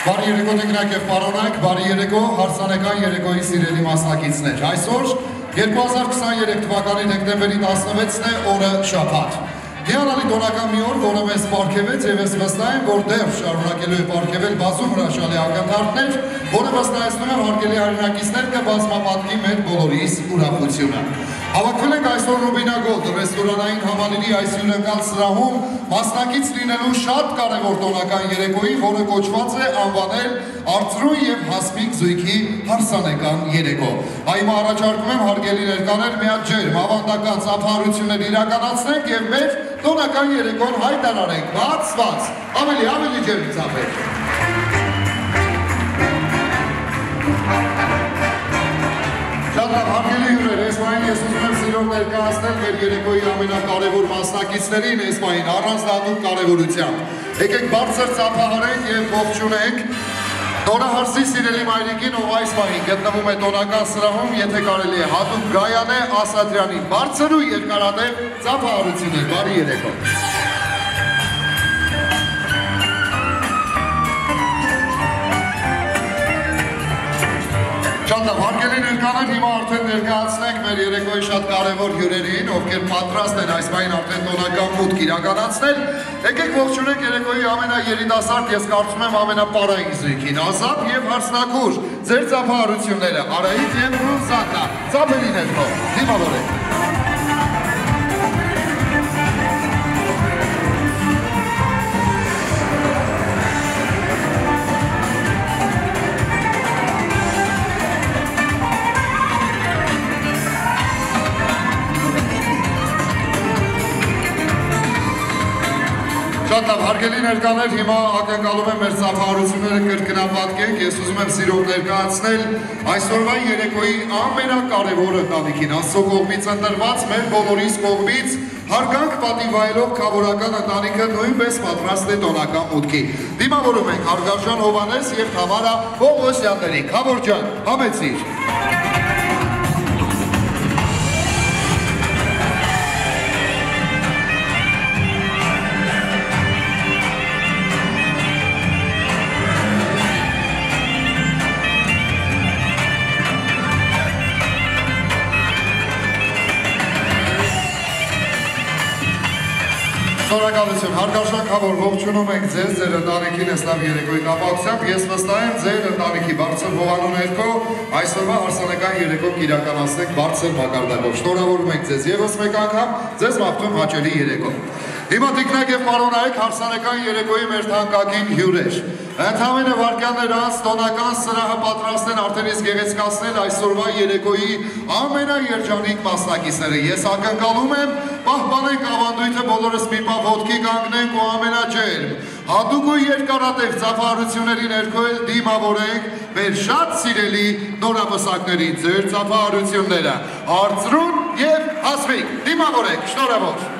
Բարի երեկո տեքնակ եւ պարոնայք, բարի երեկո հարսանեկան երեկոյի սիրելի մասնակիցներ։ Այսօր 2023 թվականի դեկտեմբերի 16-ն է օրը շաբաթ։ Հիանալի տոնական մի օր, որը մեզ պարգևեց եւ ես վստահ եմ, որ դեռ շարունակելու է պարգևել բազում հրաշալի ակնթարթներ, որը վստահեցնում եմ հարգելի հայրենակիցներ կբազմապատկի մեր բոլորիս ուրախությունը։ Հավաքվել ենք այսօր Ռուբինագոլդ ռեստորանային համալիրի այս հյուրընկալ սրահում մասնակից լինելու շատ կարևոր տոնական երեկոյի, որը կոչված է անվանել Արծրուն եւ Հասմիկ զույգի հարսանեկան երեկո։ Այմա առաջարկում եմ հարգելի ներկաներ մի հատ ջերմ ավանդական ծափահարություններ իրականացնենք եւ մեր տոնական երեկոն հայտարարենք բացված։ Ավելի ավելի ջերմ ծափեր։ Շատ հարգելի պահին ես ուզում եմ սիրով ներկայացնել մեր երեկոյի ամենակարևոր մասնակիցներին այս պահին առանց դատուկ կարևորությամբ։ Եկեք բարձր ծափահարենք եւ ողջունենք Տոնահարսի սիրելի մայրիկին, ով այս պահին գտնվում է տոնական սրահում, եթե կարելի է հատուկ Գայանե Ասատրյանի բարձր ու երկարատև ծափահարություններ։ Բարի երեկո։ Շատ լավ, հարգելի ներկաներ, հիմա արդեն ներկայացնենք մեր երեկոյի շատ կարևոր հյուրերին, ովքեր պատրաստ են այս բային արդեն տոնական մուտք իրականացնել։ Եկեք ողջունենք երեկոյի ամենաերիտասարդ, ես կարծում եմ ամենապարային զույգին, Ազատ եւ Հարսնակուր։ Ձեր ծափահարությունները Արայիկ եւ Ռուսաննա։ Ծափերի ներքո, դիմավորեք։ Շատ լավ, հարգելի ներկաներ, հիմա ակնկալում եմ մեր ծափահարությունները կրկնապատկենք, ես ուզում եմ սիրով ներկայացնել այսօրվա երեկոյի ամենակարևոր ընտանիքին, Աստծո կողմից ընտրված, մեր բոլորիս կողմից հարգանք պատիվայելով խավորական ընտանիքը նույնպես պատրաստ է տոնական մուտքի։ Դիմավորում ենք Հարգարժան Հովանես եւ Թամարա Պողոսյանների։ Խավոր ջան, համեցիր։ Շնորհակալություն, հարգարժանքավոր ողջունում ենք ձեզ, ձեր ընտանիքին այս լավ երեկոյի կապակցությամբ։ Ես վստահ եմ ձեր ընտանիքի բարձր հովանու ներքո այսօրվա հարսանեկան երեկո կիրականացնենք բարձր մակարդակով։ Շնորհավորում ենք ձեզ եւս մեկ անգամ, ձեզ մաղթում հաճելի երեկո։ Հիմա տիկնակ եւ պարոնայք հարսանեկան երեկոյի մեր թանկագին հյուրեր։ Ընդհանրապես վարկյաններ անց տոնական սրահը պատրաստեն արդեն իսկ գեղեցկացնել այսօրվա երեկոյի ամենաերջանիկ մասնակիցները։ Ես ակնկալում եմ պահպանենք ավանդույթը բոլորս մի պահ ոտքի կանգնենք ու ամենաջերմ հատուկ ու երկարատև ծափահարությունների ներքո էլ դիմավորենք մեր շատ սիրելի նորապսակներին ձեր ծափահարությունները արծրուն եւ հասվիկ դիմավորեք շնորհավոր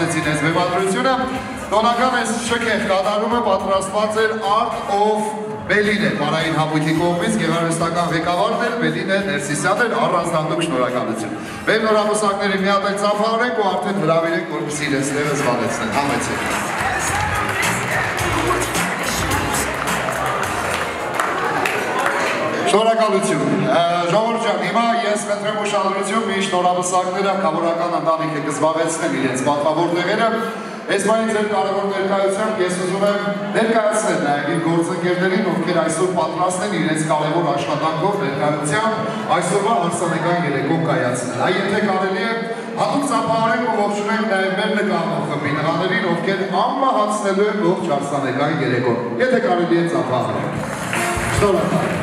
գեղեցկացեցին այս բեմադրությունը։ Տոնական այս շքեղ կատարումը պատրաստված էր Art of է, բարային համույթի կողմից գեղարվեստական ղեկավարն էր, է Ներսիսյան էր, առանձնանդուկ շնորհակալություն։ Բեմ նորամուսակների մի հատ էլ ծափահարենք ու արդեն հրավիրենք, որպեսզի իրենց տեղը զբաղեցնեն։ Համեցեք։ Շնորհակալություն։ Ժողովուրդ հիմա ես խնդրեմ ուշադրություն մի շնորհավսակները կամորական ընտանիքը կզբաղեցնեն իրենց պատվավոր տեղերը։ Այս բանի ձեր կարևոր ներկայությամբ ես ուզում եմ ներկայացնել նաև իր գործընկերներին, ովքեր այսօր պատրաստ են իրենց կարևոր աշխատանքով ներկայությամբ այսօրվա հարսանեկան երեկո կայացնել։ Այ եթե կարելի է հատուկ ծափահարենք ու ողջունենք նաև մեր նկարող խմբի նղաներին, ովքեր ամմահացնելու են ողջ հարսանեկան երեկոն։ Եթե կարելի է ծափահարենք։ Շնորհակալ։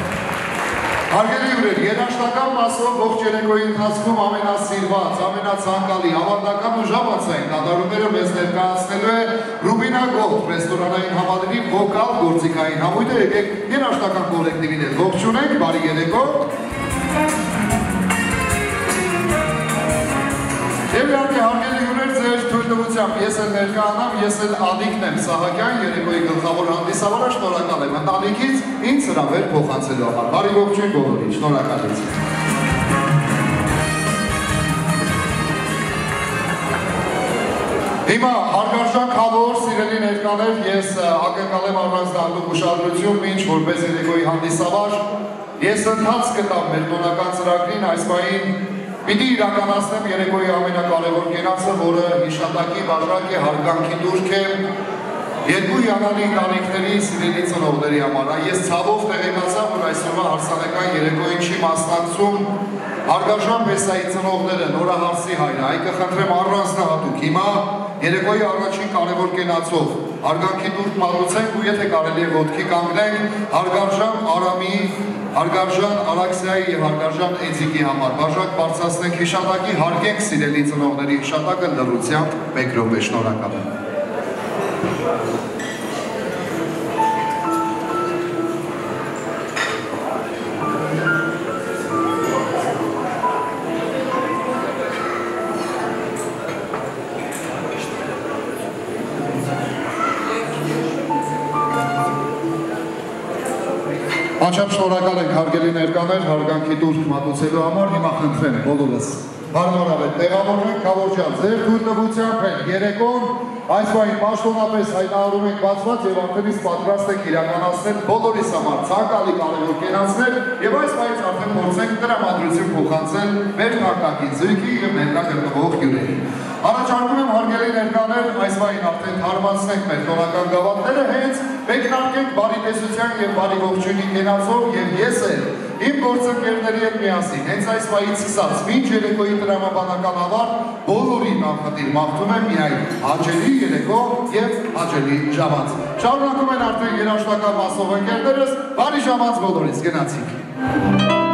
Հարգելի ուրեր, երաշտական մասով ողջ երեկոյի ընթացքում ամենասիրված, ամենացանկալի, ավանդական ու ժամացային կատարումները մեզ ներկայացնելու է Ռուբինա Գոլդ ռեստորանային համալիրի վոկալ գործիքային համույթը, եկեք երաշտական կոլեկտիվին էլ ողջունենք, բարի երեկո։ Եվ իհարկե թույլտվությամբ ես էլ ներկայանամ, ես էլ Ալիկն եմ Սահակյան, երեկոյի գլխավոր հանդիսավորը, շնորհակալ եմ ընտանիքից ինձ հրավեր փոխանցելու համար։ Բարի ողջույն բոլորին, շնորհակալություն։ Հիմա հարգարժան խավոր սիրելի ներկաներ, ես ակնկալեմ առանձնահատուկ ուշադրություն, ինչ որպես երեկոյի հանդիսավար, ես ընթաց կտամ մեր տոնական ծրագրին այս պահին պիտի իրականացնեմ երեկոյի ամենակարևոր կենացը, որը հիշատակի բաժակ է, հարգանքի դուրք է, երկու յանալի ընտանիքների սիրելի ծնողների համար։ Ես ցավով տեղեկացա, որ այսօրվա հարսանեկան երեկոյին չի մասնակցում Հարգարժան Բեսայի ծնողները նորահարսի հայրը, այ կխնդրեմ առանձնահատուկ հիմա երեկոյի առաջին կարևոր կենացով հարգանքի դուրք մատուցենք ու եթե կարելի է ոտքի կանգնենք հարգարժան Արամի, հարգարժան Արաքսիայի եւ հարգարժան Էձիկի համար։ Բաժակ բարձրացնենք հիշատակի, հարգենք սիրելի ծնողների հիշատակը լրությամբ մեկ րոպե շնորհակալ եմ։ շնորհակալ ենք հարգելի ներկաներ, հարգանքի դուրք մատուցելու համար, հիմա խնդրեմ բոլորս հարմարավետ տեղավորվենք Խավորջան, ձեր թույլտվությամբ են երեկոն այս բանի պաշտոնապես հայտարարում ենք բացված եւ արդեն իսկ պատրաստ ենք իրականացնել բոլորիս համար ցանկալի կարևոր կենացներ եւ այս բանից արդեն փորձենք տրամադրություն փոխանցել մեր քարտակի զույգի եւ ներկա գտնվող հյուրերի։ Առաջարկում եմ հարգելի ներկաներ այս վային արդեն հարմացնենք մեր տոնական գավաթները, հենց մեկնարկենք բարի տեսության եւ բարի ողջույնի կենացով եւ ես էլ իմ գործընկերների հետ միասին հենց այս վայից սկսած մինչ երեկոյի տրամաբանական ավարտ բոլորին անխտիր մաղթում եմ միայն հաճելի երեկո եւ հաճելի ժամանց։ Շարունակում են արդեն երաշտական մասով ընկերներս, բարի ժամանց բոլորից գնացինք։ Շնորհակալություն,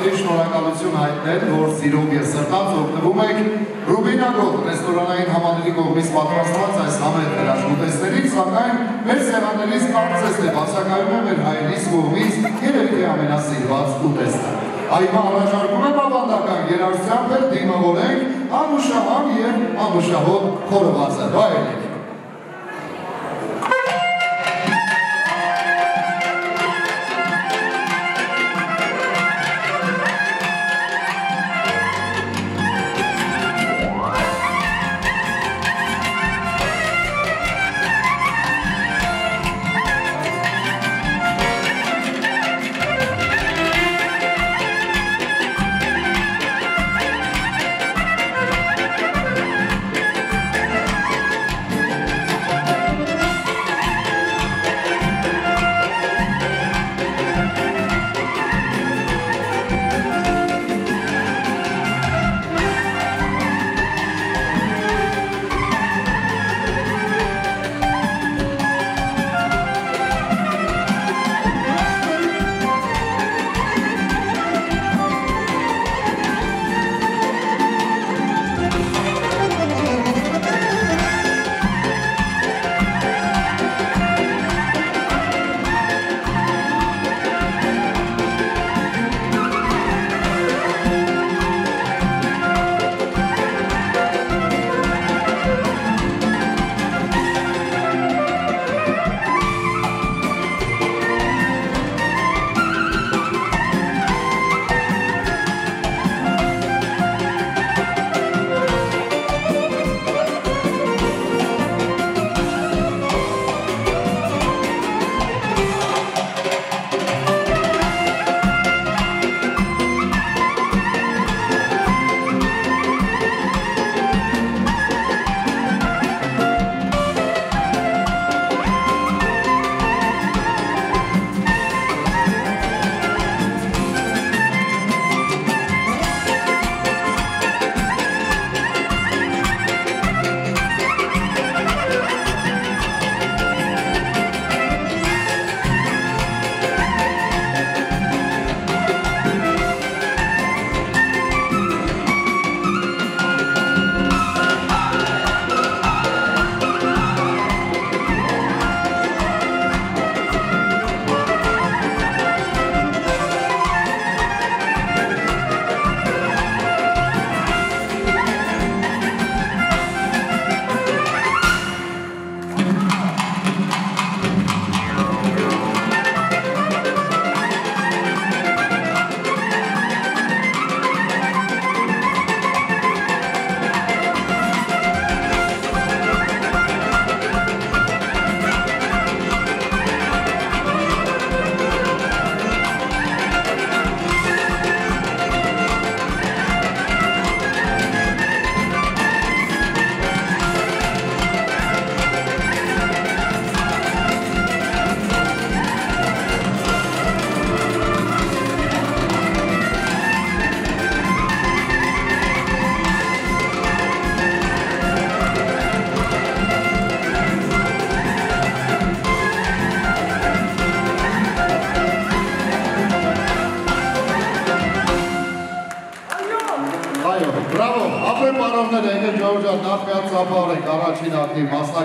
անխադրի շնորհակալություն հայտնել, որ սիրով եւ սրտած օգտվում եք Ռուբինա Գոլ ռեստորանային համալիրի կողմից պատրաստված այս համեր հրաշքուտեսներից, սակայն մեր սեղաններից կարծես թե բացակայում է մեր հայրենիս կողմից երևի ամենասիրված ուտեստը։ Այմա առաջարկում եմ ավանդական երարսյամբ էլ դիմավորենք անուշահան և անուշահոտ խորվածը։ Բայելեք։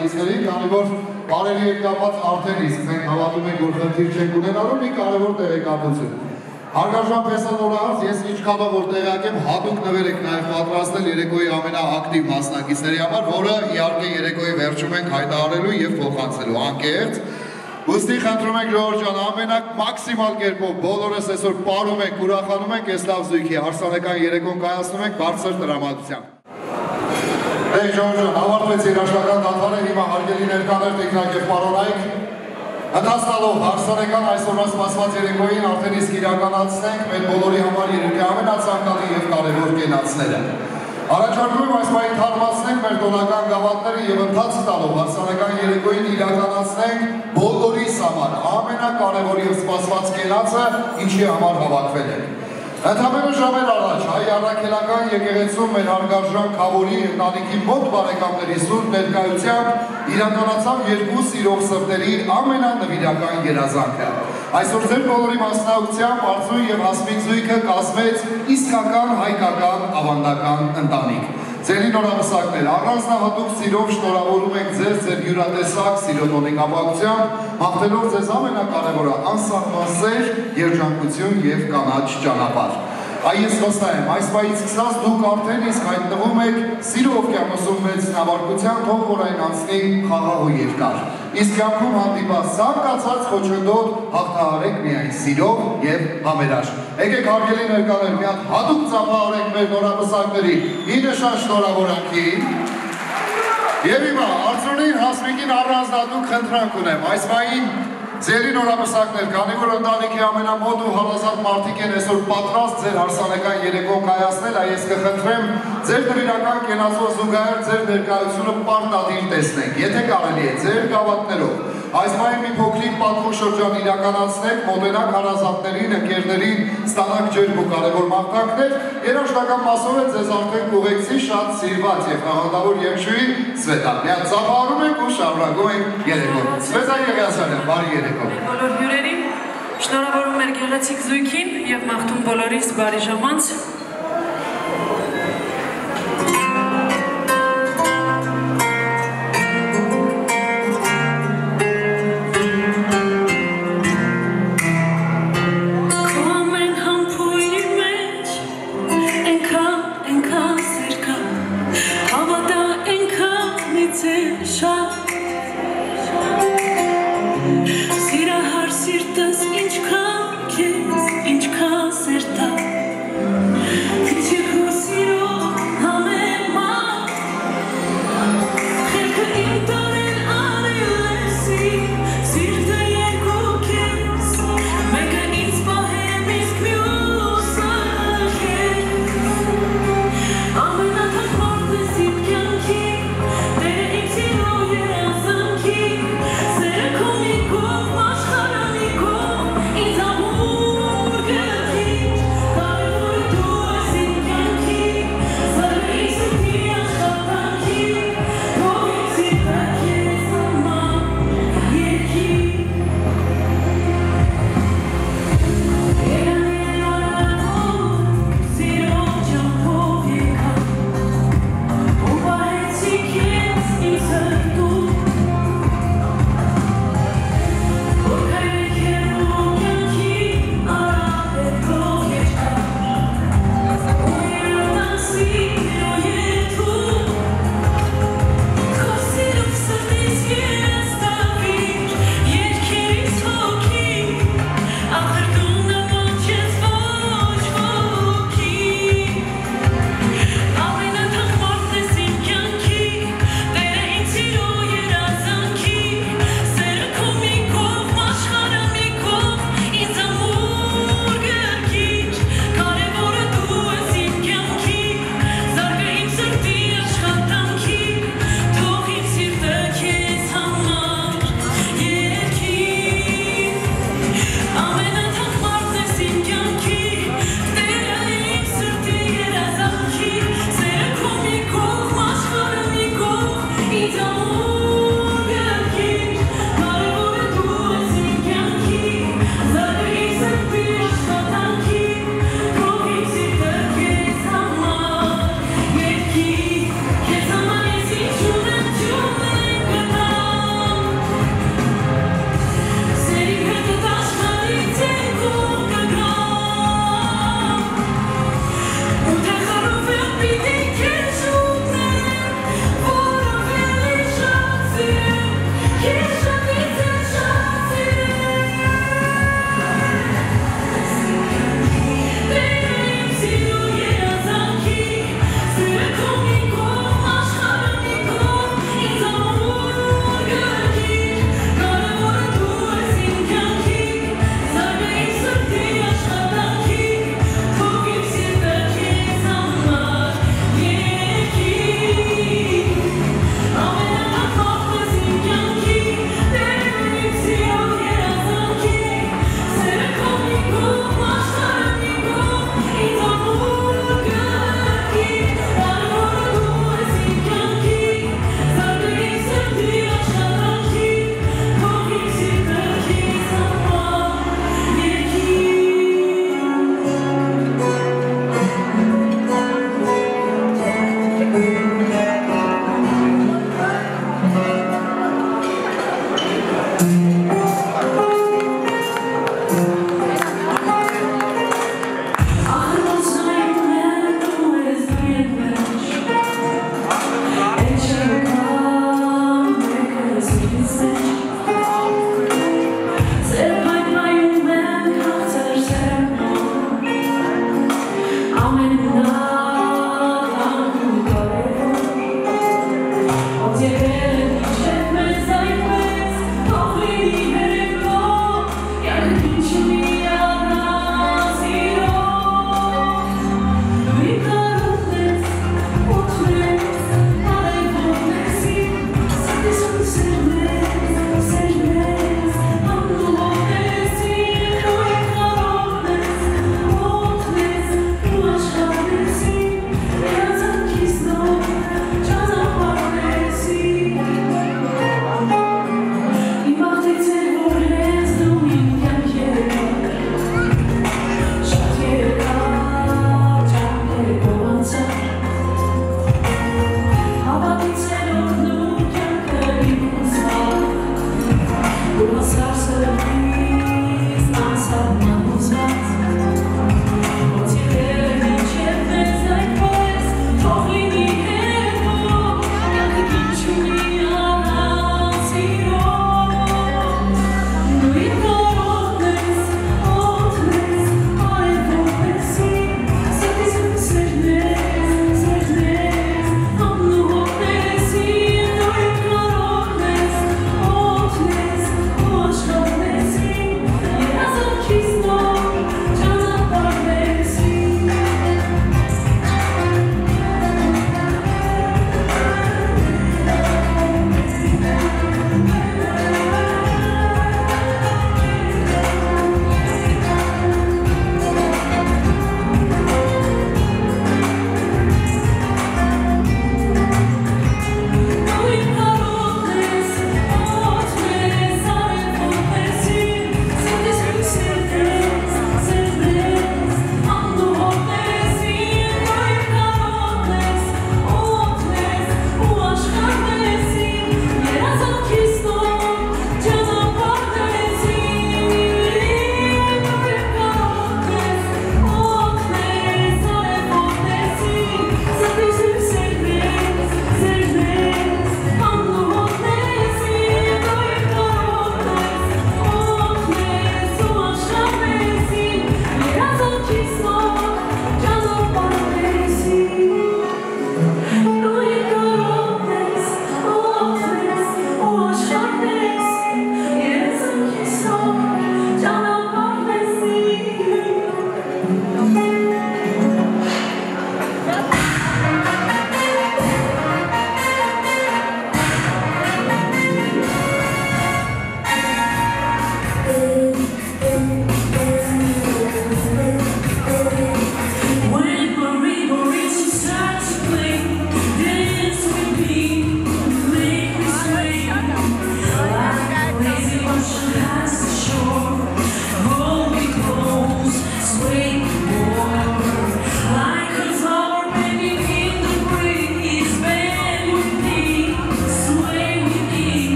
ակտիվ մասնակիցներին, քանի որ բարերի հետ կապված արդեն իսկ մենք հավատում ենք, որ խնդիր չենք ունենալու մի կարևոր տեղեկատվություն։ Հարգարժան փեսանորահարց, ես ինչքանով որ տեղյակ եմ, հատուկ նվեր եք նաև պատրաստել երեկոյի ամենաակտիվ մասնակիցների համար, որը իհարկե երեկոյի վերջում ենք հայտարարելու եւ փոխանցելու անկեղծ Ոստի խնդրում ենք Ժողովուրդ ջան, ամենակ մաքսիմալ կերպով բոլորս այսօր ապարում ենք, ուրախանում ենք այս լավ զույգի հարսանեկան երեկոն կայացնում ենք բարձր տրամադրությամբ։ Դե Ժողովուրդ ջան, ավարտվեց երաշտական դատարը, հիմա հարգելի ներկաներ տեխնակ եւ պարոնայք, Հնասնալով հարսանեկան այսօրվա սպասված երեկոյին արդեն իսկ իրականացնենք մեր բոլորի համար երեկի ամենացանկալի եւ կարևոր կենացները։ Առաջարկում եմ այս պահին թարմացնենք մեր տոնական գավաթները եւ ընթաց տալով հարսանեկան երեկոյին իրականացնենք բոլորիս համար ամենակարևոր եւ սպասված կենացը, ինչի համար հավաքվել ենք։ Ընդհանրապես ժամեր հայ առաքելական եկեղեցում մեր հարգարժան Խավորի ընտանիքի մոտ բարեկամների սուրբ ներկայությամբ իրականացավ երկու սիրող սրտերի ամենանվիրական երազանքը։ Այսօր ձեր բոլորի մասնակցությամբ Արծույն եւ Հասմիկ զույգը կազմեց իսկական հայկական ավանդական ընտանիք։ Ձերի նորամսակներ, առանձնահատուկ սիրով շնորհավորում ենք ձեզ ձեր յուրատեսակ սիրոտոնի կապակցությամբ, հաղթելով ձեզ ամենակարևորը անսահման սեր, երջանկություն եւ կանաչ ճանապարհ։ Այ ես վստահ եմ, այս պայից սկսած դուք արդեն իսկ հայտնվում եք սիրո օվկիանոսում մեծ նավարկության, թող որ այն անցնի խաղաղ ու երկար։ Իսկ կյանքում հանդիպած ցանկացած խոչընդոտ հաղթահարեք միայն սիրով եւ համերաշխ։ Եկեք հարգելի ներկաներ, մի հատ հատուկ ծափահարենք մեր նորամսակների մի նշան շնորհավորանքի։ Եվ հիմա Արծունին Հասմիկին առանձնատուկ խնդրանք ունեմ։ Այս վային Ձերի նորամսակներ, քանի որ ընտանիքի ամենամոտ ու հարազատ մարդիկ են այսօր պատրաստ ձեր հարսանեկան երեկոն կայացնել, այ ես կխնդրեմ ձեր նվիրական կենացով զուգահեռ ձեր ներկայությունը պարտադիր տեսնենք, եթե կարելի է ձեր գավաթներով Այս մայր մի փոքրիկ պատմող շրջան իրականացնենք, մոտենակ հարազատներին, ընկերներին, ստանանք ջերմ ու կարևոր մաղթանքներ, երաշտական մասով է ձեզ արդեն կուղեկցի շատ սիրված եւ խաղատավոր երկշուի Սվետա։ Միած ծափարում ենք ու շարունակում ենք երեկոն։ Սվետա Եղիասարյան, բարի երեկո։ Բոլոր հյուրերին շնորհավորում մեր գեղեցիկ զույգին եւ մաղթում բոլորիս բարի ժամանց։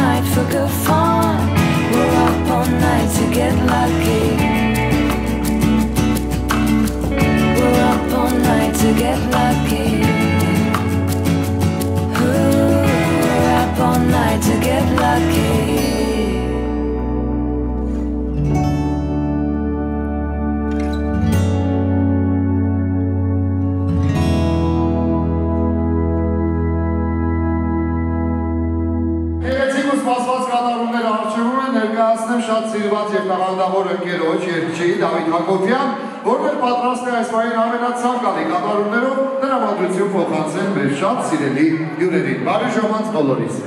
night for good fun. We're up all night to get lucky. We're up all night to get lucky. պատասխանատու ընկերոջ երկչի Դավիթ Հակոբյան, որը պատրաստ է այս վայրի ամենացանկալի կատարումներով նրա մադրություն փոխանցել մեր շատ սիրելի հյուրերին։ Բարի ժամանց բոլորիս։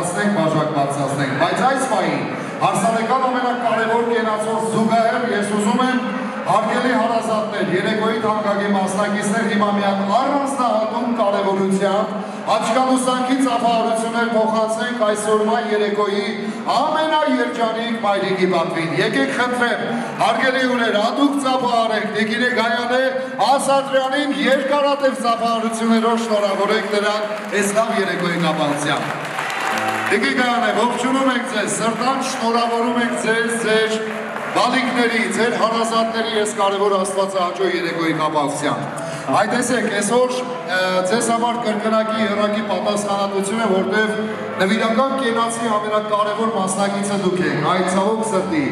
իրականացնենք, բաժակ բացացնենք։ Բայց այս պահին հարսանեկան ամենակարևոր կենացով զուգահեռ ես ուզում եմ Հարգելի հարազատներ, երեկոյի թանկագի մասնակիցներ հիմա միակ առանձնահատում կարևորությամբ աչկանուսանքի ծափահարություններ փոխանցենք այսօրվա երեկոյի ամենաերջանիկ մայրիկի պատվին։ Եկեք խնդրեմ, հարգելի ուներ, հատուկ ծափահարենք Տիկիրե Գայանե Ասատրյանին երկարատև ծափահարություններով շնորհավորենք նրան այս լավ երեկոյի կապակցությամբ։ Տիկի Գայանե, ողջունում ենք ձեզ, սրտան շնորհավորում ենք ձեզ ձեր բալիկների, ձեր հարազատների ես կարևոր աստվածահաճո երեկոյի կապակցությամբ։ Այդ տեսեք, այսօր ձեզ համար կրկնակի հեռակի պատասխանատվություն է, որտեղ նվիրական կենացի ամենակարևոր մասնակիցը դուք եք, այդ ցավոք սրտի։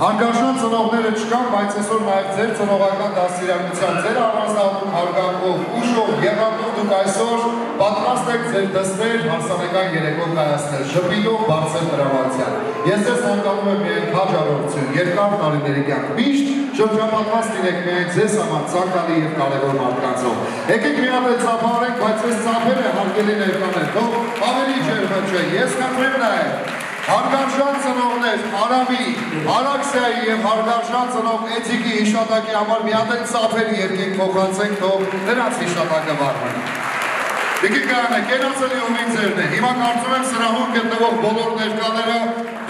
Հարգարժան ծնողները չկան, բայց այսօր նաև ձեր ծնողական դաստիարակության, ձեր առանձնահատուկ հարգանքով, ուշով, եղանքով դուք այսօր պատրաստ եք ձեր դստեր հարսանեկան երեկո կայացնել, շփիլով բարձր տրավացիան։ Ես ձեզ հանգանում եմ միայն հաջարողություն, երկար տարիների կյանք, միշտ շրջապատված լինեք միայն ձեզ համար ցանկալի եւ կարևոր մարդկանցով։ Եկեք մի հատ ծափարենք, բայց այս ծափերը հարգելի ներկաներ, թող ավելի ջերմը չէ։ Ես կտրեմ նաև Հարգարժան ծնողներ Արամի, Արաքսիայի եւ հարգարժան ծնող Էթիկի հիշատակի համար մի հատ էլ ծափեր երկենք փոխանցենք, թող նրանց հիշատակը վառվի։ Դիքի կանե, կենացելի ումին ձերն է։ Հիմա կարծում եմ սրահում գտնվող բոլոր ներկաները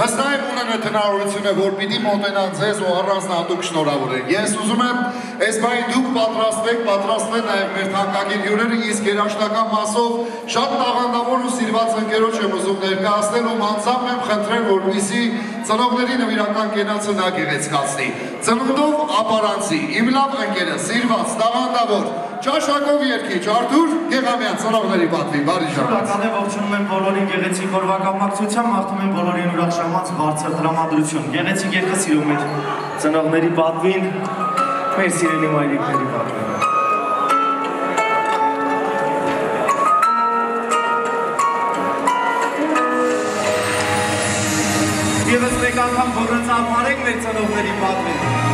հստակ եմ ունեն հնարավորությունը, որ պիտի մոտենան ձեզ ու առանձնահատուկ շնորհավորեն։ Ես ուզում եմ այս բանի դուք պատրաստվեք, պատրաստվեն նաև մեր թանկագին հյուրերը, իսկ երաշտական մասով շատ տաղանդավոր ու սիրված ընկերոջ եմ ուզում ներկայացնել ու անձամբ եմ խնդրել, որպեսզի ծնողների նվիրական կենացը նա գեղեցկացնի։ Ծնունդով ապարանցի, իմ լավ ընկերը, սիրված, տաղանդավոր, Ճաշակով երկիչ Արթուր Գեղամյան ծնողների պատվի բարի ժամ։ Շնորհակալ եմ ողջունում եմ բոլորին գեղեցիկ օրվա կապակցությամբ, մաղթում եմ բոլորին ուրախ ժամանց բարձր տրամադրություն։ Գեղեցիկ երկը սիրում եք ծնողների պատվին, մեր սիրելի մայրիկների պատվին։ Եվս մեկ անգամ բորնց ապարենք մեր ծնողների պատվին։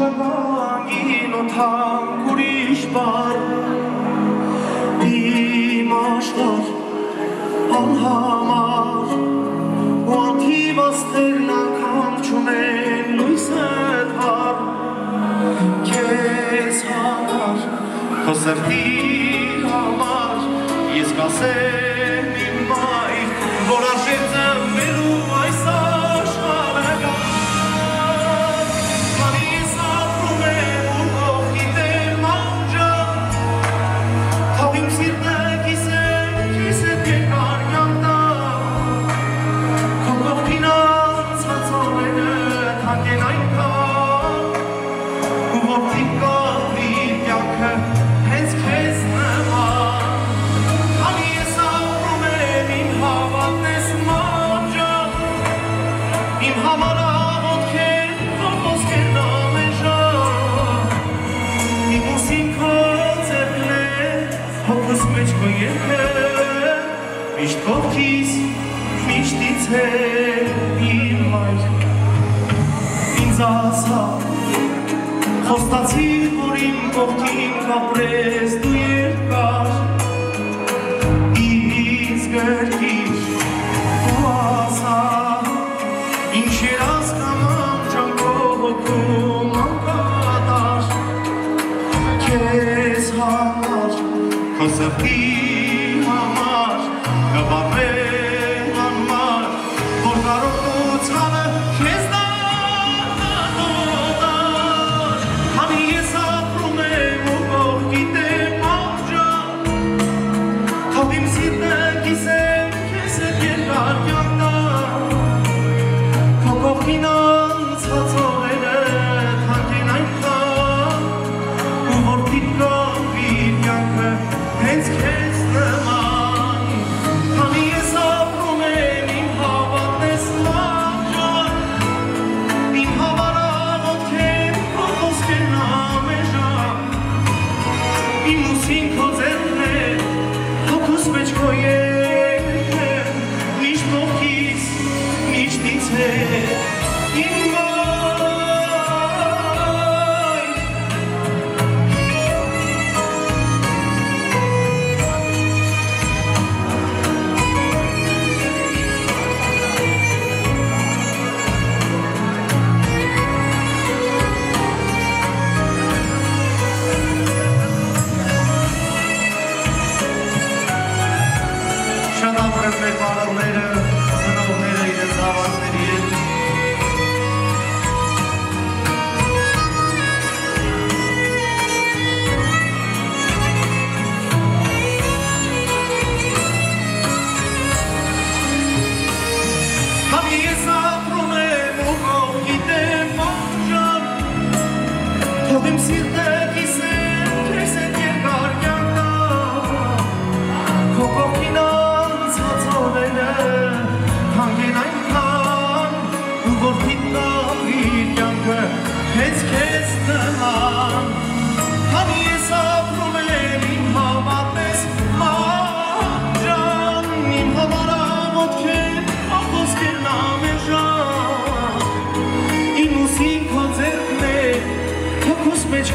չկանգին ու թանկ ուրիշ բար, իմ աշխարհ անհամար, ու անթիվ աստերն անգամ չունեն լույսդ վար, քեզ համար, քո սրտի համար, ես կասեմ իմ մայր, որ արժե ծնվելու այս աշխարհը է իմ մայր, ինձ ասա, խոստացիր, որ իմ կողքին կապրես դու երկար, ինձ գրկիր, ու ասա, ինչ երաս կամամ ճանկով հոգում անկատար, քեզ համար, քո սրտի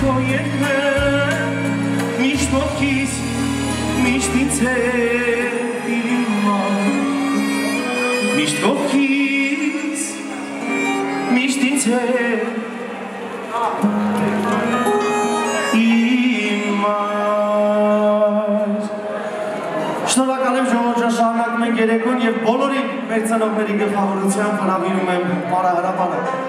քո երկը միշտ ողքիս միշտ ինձ հետ իման միշտ ողքիս միշտ ինձ հետ իման Շնորհակալ եմ ժողովրդաշարնակ մենք երեկոն եւ բոլորին մեր ծնողների գլխավորությամբ հրավիրում եմ պարահրապարակ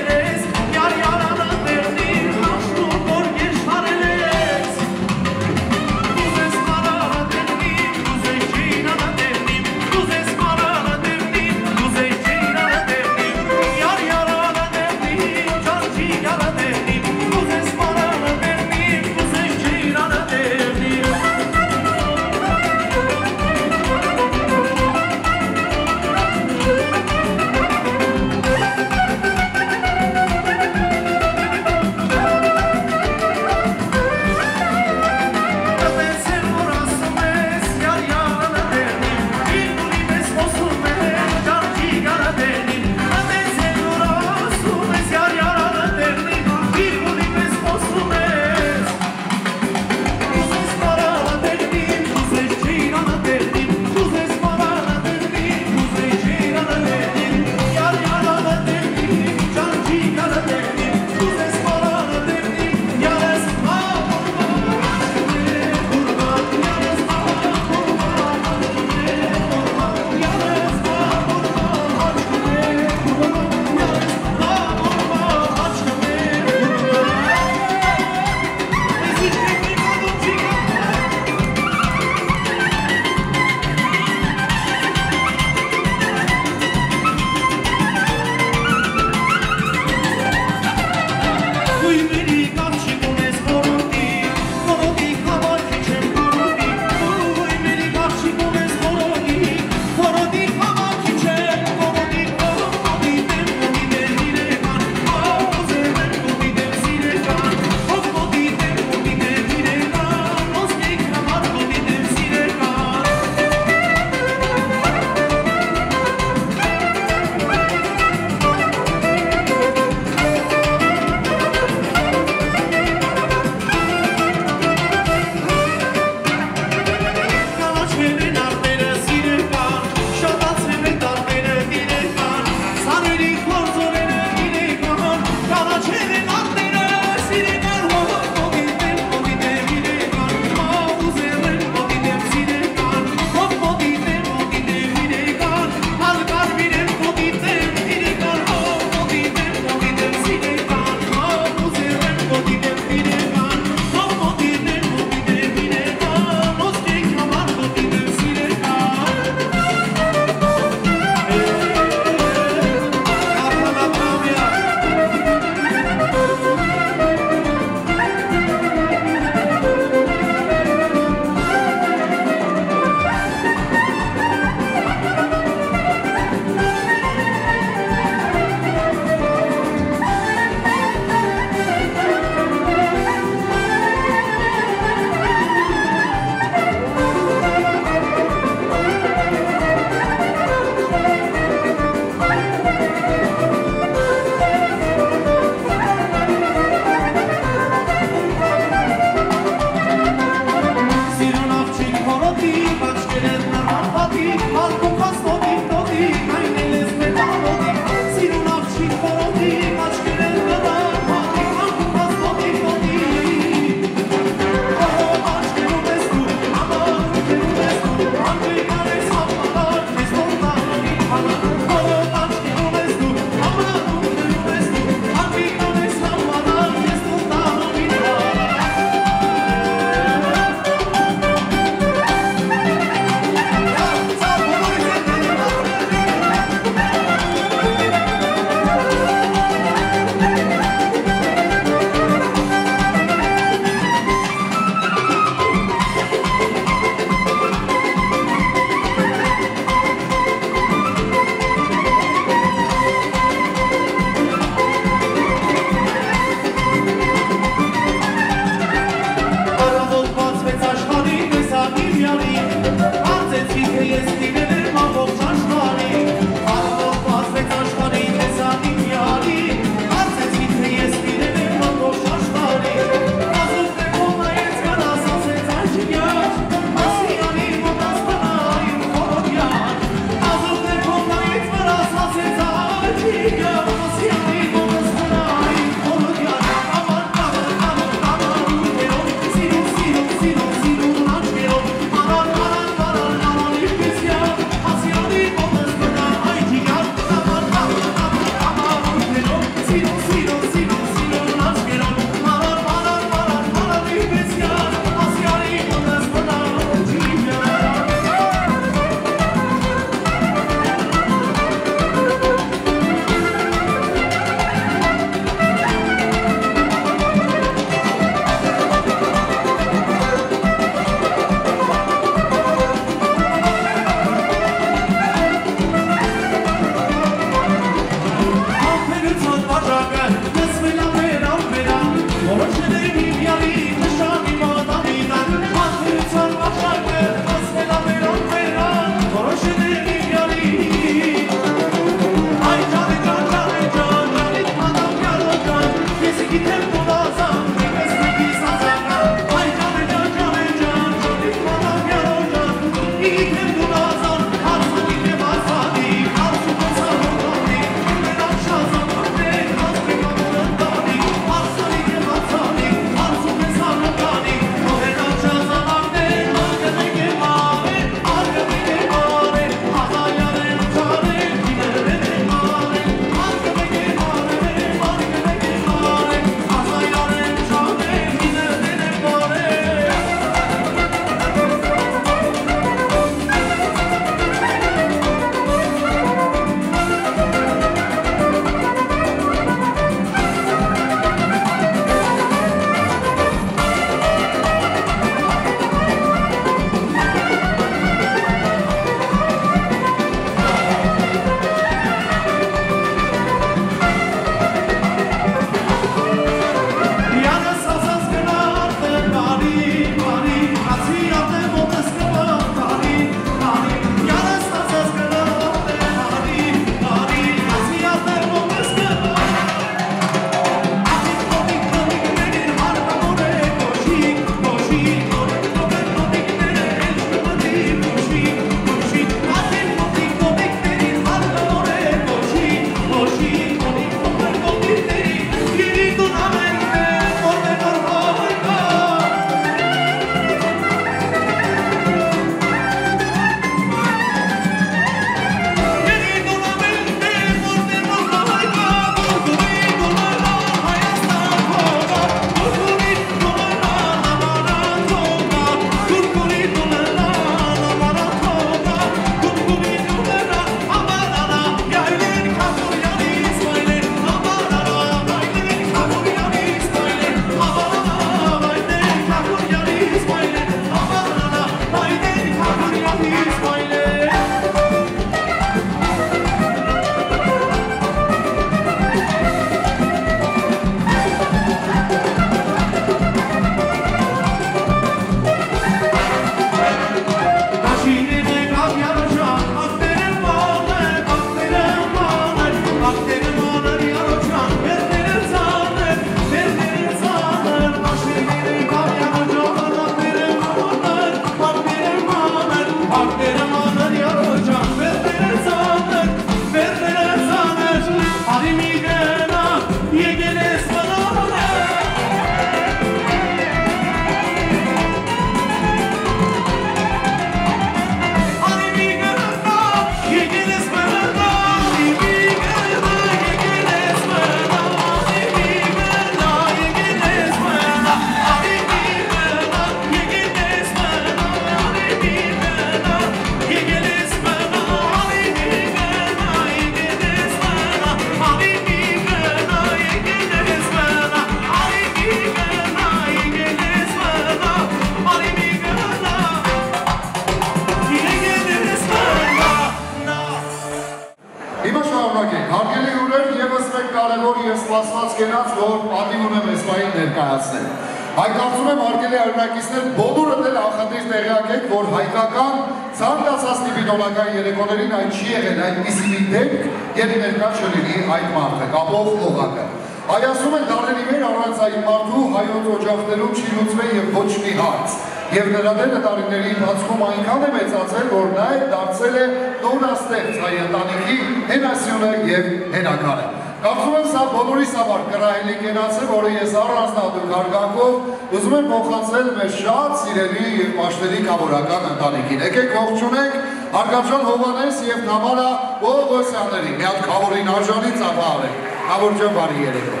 չլինի այդ մարդը, կապող օղակը։ Հայասում են դարերի մեր առանց այդ մարդու հայոց օջախներում չի լուծվել եւ ոչ մի հարց։ Եվ նրա դերը տարիների ընթացքում այնքան է մեծացել, որ նա է դարձել է տոնաստեղծ հայ ընտանիքի հենասյունը եւ հենակարը։ Կարծում եմ սա բոլորիս համար կրահելի կենաց է, որը ես առանձնատուր հարգանքով ուզում եմ փոխանցել մեր շատ սիրելի եւ պաշտելի կավորական ընտանիքին։ Եկեք ողջունենք Հարգարժան Հովանես եւ Թամարա Պողոսյանների։ Մի հատ կավորին արժանի ծափահարեք։ Կավոր ջան բարի երեկո։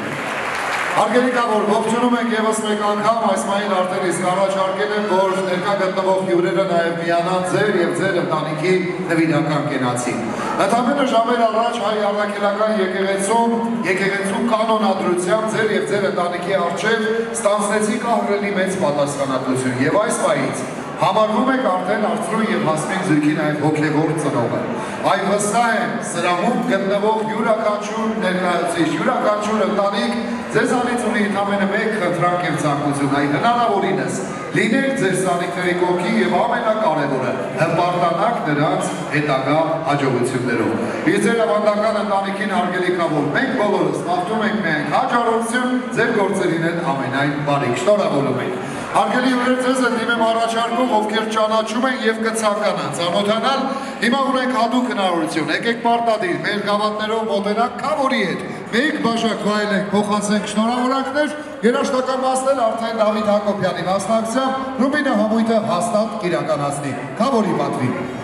Հարգելի կավոր, ողջունում ենք եւս մեկ անգամ այս մային արդեն իսկ առաջարկել եմ, որ ներկա գտնվող հյուրերը նաեւ միանան ձեր եւ ձեր ընտանիքի նվիրական կենացին։ Ընդամենը ժամեր առաջ հայ առաքելական եկեղեցում, եկեղեցու կանոնադրությամբ ձեր եւ ձեր ընտանիքի արժեվ ստանցնեցիք ահռելի մեծ պատասխանատվություն եւ այս պահից համարվում եք արդեն արծրու եւ հասմիկ զույգի նաեւ հոգեգոր ծնողը։ Այ վստահ եմ, սրահում գտնվող յուրաքանչյուր ներկայացուցիչ, յուրաքանչյուր ընտանիք ձեզանից ունի ընդամենը մեկ խնդրանք եւ ցանկություն, այ հնարավորինս լինեք ձեր սանիկների կողքի եւ ամենակարևորը հպարտանակ նրանց հետագա հաջողություններով։ Ես ձեր ավանդական ընտանիքին հարգելի կավոր, մենք բոլորս մաղթում ենք միայն հաջողություն ձեր գործերին են ամենայն բարիք։ Շնորհավորում ենք։ Հարգելի ուրեր ձեզ են դիմեմ առաջարկում, ովքեր ճանաչում են եւ կցանկանան ծանոթանալ, հիմա ունենք հատուկ հնարավորություն։ Եկեք պարտադիր մեր գավաթներով մոտենանք Քավորի հետ։ Մեկ բաժակ վայելենք, փոխանցենք շնորհավորանքներ, երաշտական մասնել արդեն Դավիթ Հակոբյանի մասնակցությամբ Ռուբինը համույթը հաստատ կիրականացնի։ Քավորի պատվի։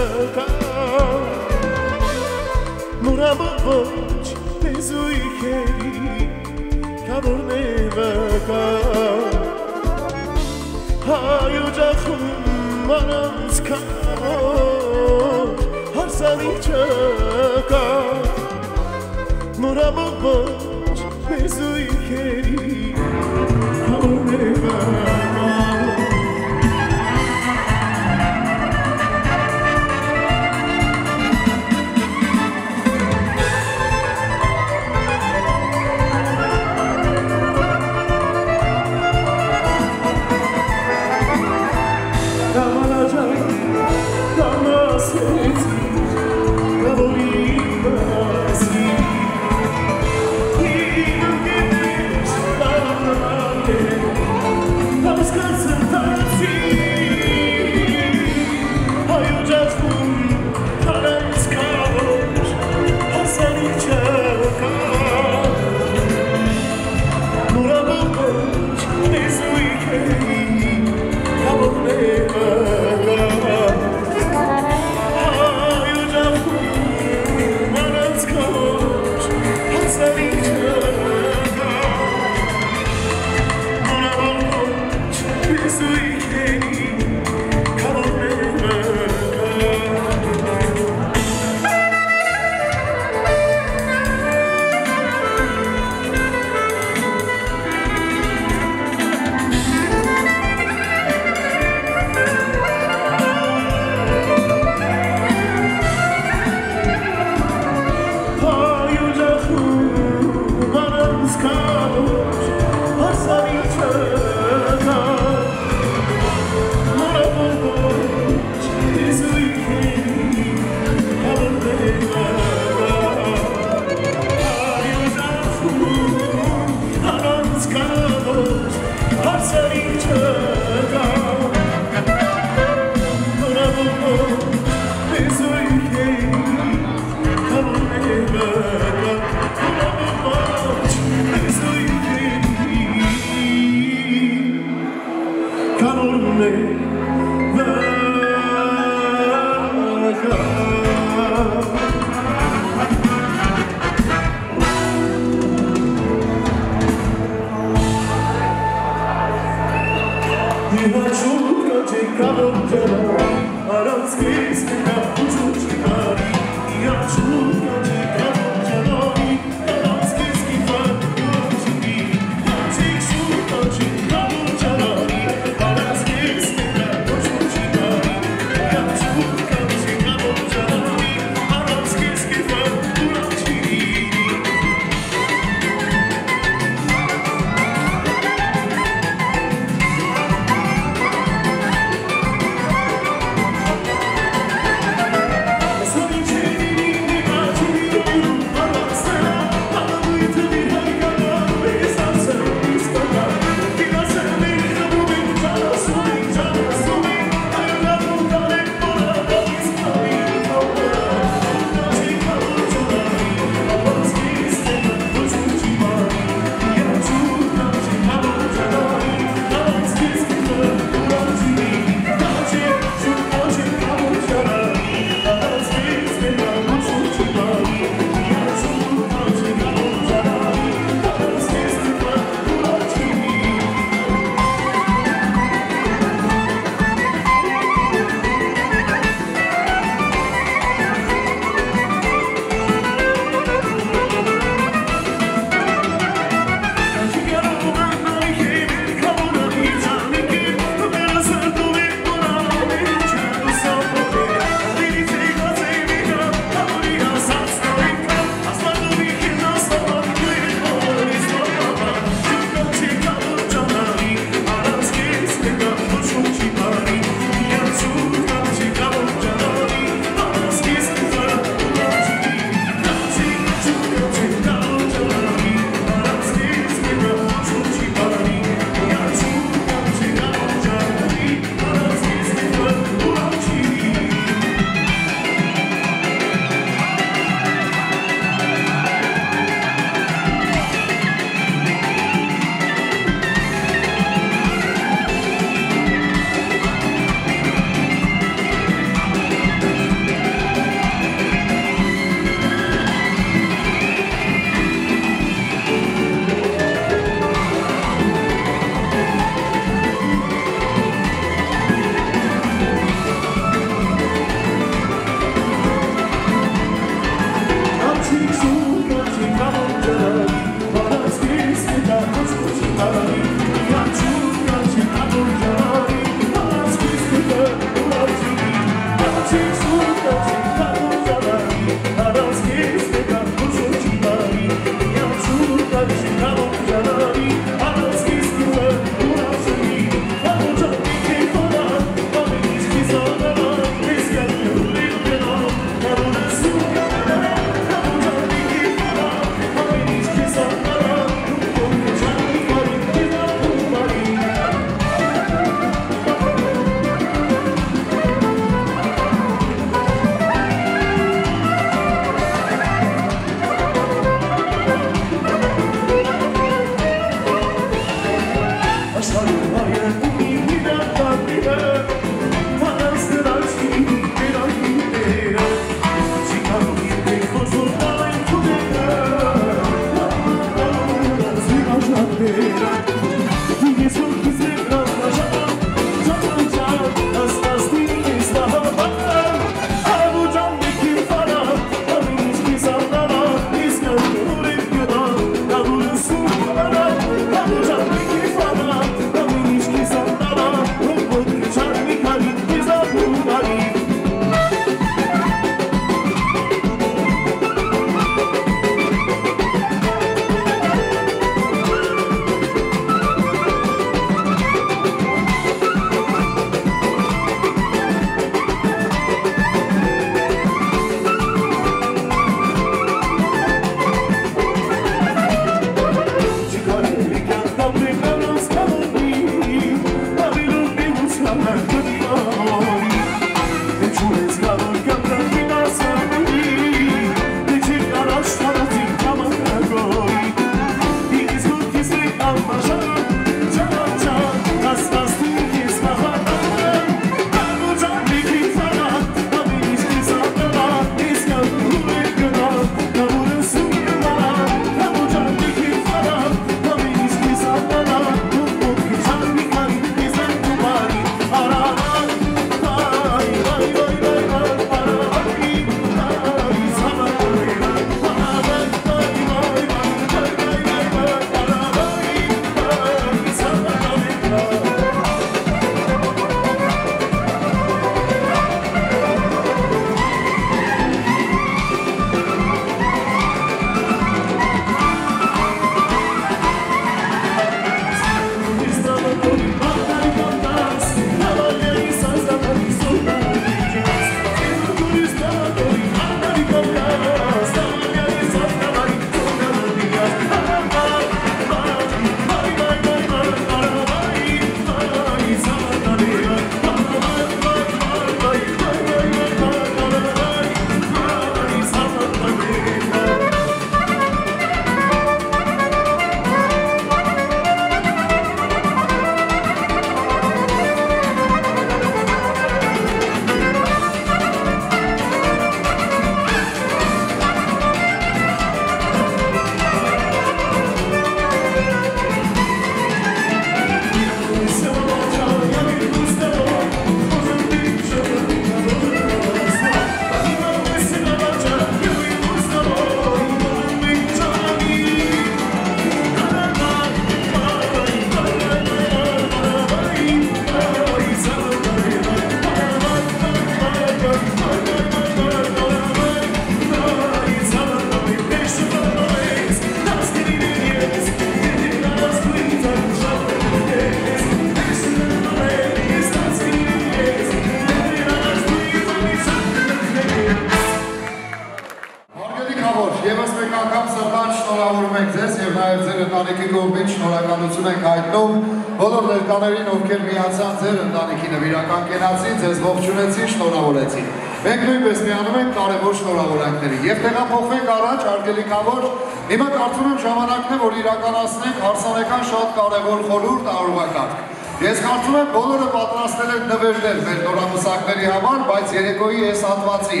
ձեզ ողջունեցին, շնորհավորեցին։ Մենք նույնպես միանում ենք կարևոր շնորհավորանքների եւ տեղափոխվենք առաջ արգելիքավոր։ Հիմա կարծում եմ ժամանակն է, որ իրականացնենք հարսանեկան շատ կարևոր խորհուրդ արարողակարգ։ Ես կարծում եմ բոլորը պատրաստել են նվերներ մեր նորամսակների համար, բայց երեկոյի այս հատվածի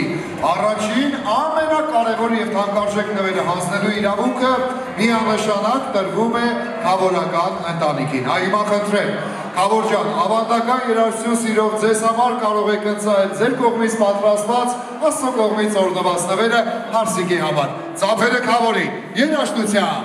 առաջին ամենակարևոր եւ թանկարժեք նվերը հանձնելու իրավունքը միանշանակ տրվում է խավորական ընտանիքին։ Այ հիմա խնդրեմ, Խավոր ջան, ավանդական երաժշտություն սիրով ձեզ համար կարող եք ընծայել ձեր կողմից պատրաստված աստծո կողմից օրնված նվերը հարսիկի համար։ Ծափերը խավորի, երաժշտությամբ։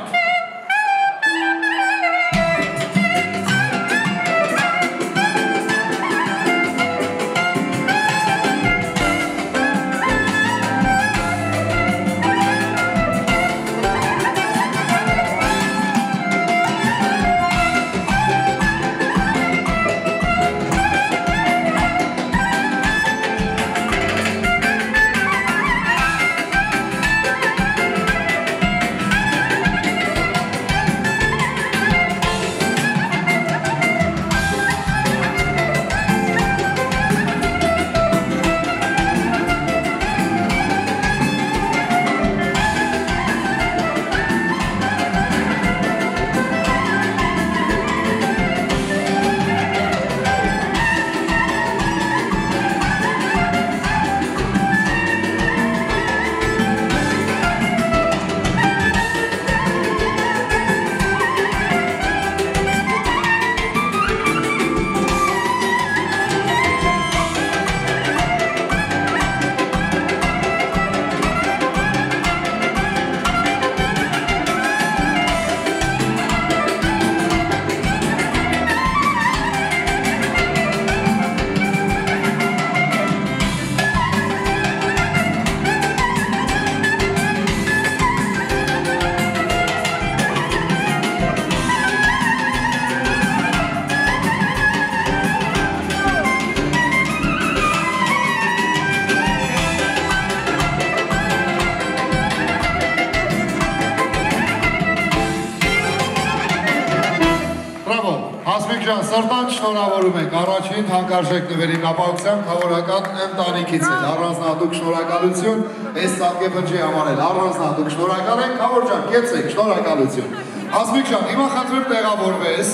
շնորհավորում ենք առաջին թանկարժեք նվերի կապակցությամբ խավորական ընտանիքից էլ առանձնահատուկ շնորհակալություն այս ցանկեփրջի համար էլ առանձնահատուկ շնորհակալ ենք խավոր ջան, կեցեք շնորհակալություն։ Հասմիկ ջան, հիմա խնդրեմ տեղավորվես։